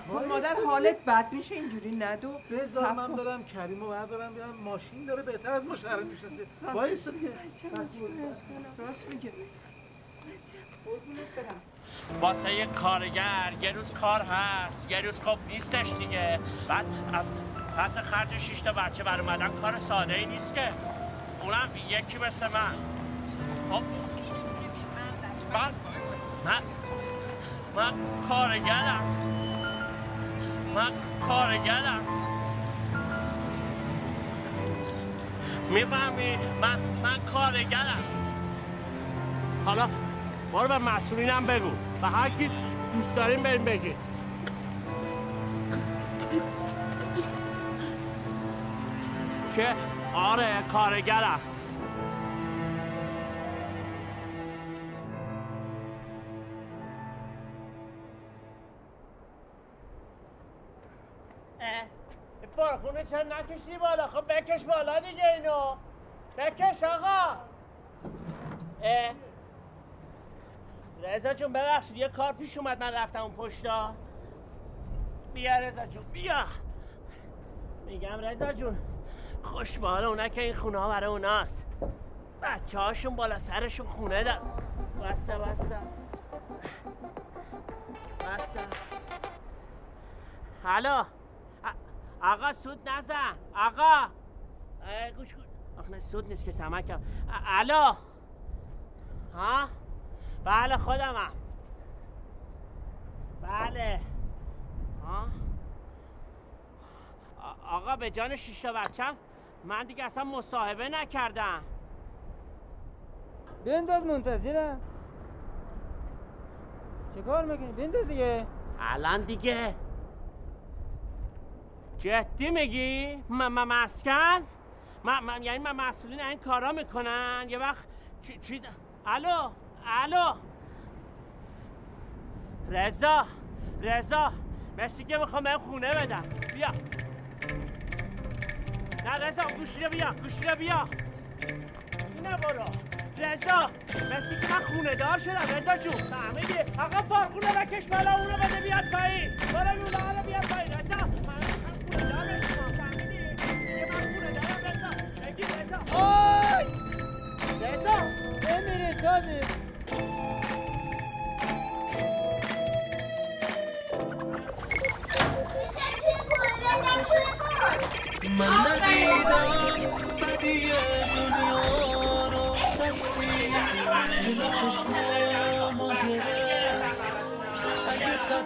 [SPEAKER 20] کن مادر حالت بد میشه اینجوری ندو
[SPEAKER 17] بذار من. برم کریم رو بردارم بیارم ماشین داره بهتر از ما شهر می‌شناسه وایسا دیگه.
[SPEAKER 20] راست میگه.
[SPEAKER 2] واسه یه کارگر یه روز کار هست. یه روز خب نیستش دیگه. بعد از پس خرج شش تا بچه بر اومدن کار ساده ای نیست که. اونم یکی مثل من. خب. من من من کارگرم. من کارگرم. می‌فهمی؟ من من کارگرم. حالا برو به مسئولینم بگو. و هر کی دوست داریم بریم بگی که آره کارگرم. چرا نکشی بالا. خب بکش بالا دیگه اینو. بکش آقا. اه. رضا جون ببخشید یه کار پیش اومد من رفتم اون پشتا. بیا رضا جون بیا. میگم رضا جون خوش به حال اونا که این خونه ها برای اوناست. بچه هاشون بالا سرشون خونه دار. بسته بسته. بسته. الو. آقا سود نزن. آقا. گوش کن. آخه نه سود نیست که سمکم الو. ها؟ بله خودمم بله. ها؟ آقا به جان شیشتا بچم. من دیگه اصلا مصاحبه نکردم.
[SPEAKER 38] بنداز منتظرم. چه کار می‌کنی؟ بنداز دیگه.
[SPEAKER 2] الان دیگه. جدی میگی؟ من مسکن؟ من یعنی من مسئولین این کارا می‌کنن؟ یه وقت چی چی الو؟ الو؟ رضا؟ رضا؟ مرسی که می‌خوام به خونه بدم. بیا. نه رضا گوشی رو بیا گوشی رو بیا. نه برو. رضا مرسی که من خونه دار شدم. رضا جون فهمیدی؟ آقا فارغونه بکش بالا اونو بده بیاد پایین. برو لولا رو بیاد پایین. رضا. من
[SPEAKER 39] ندیدم بدی دنیا رو دستی جلو چشمم رو گرفت. اگه صد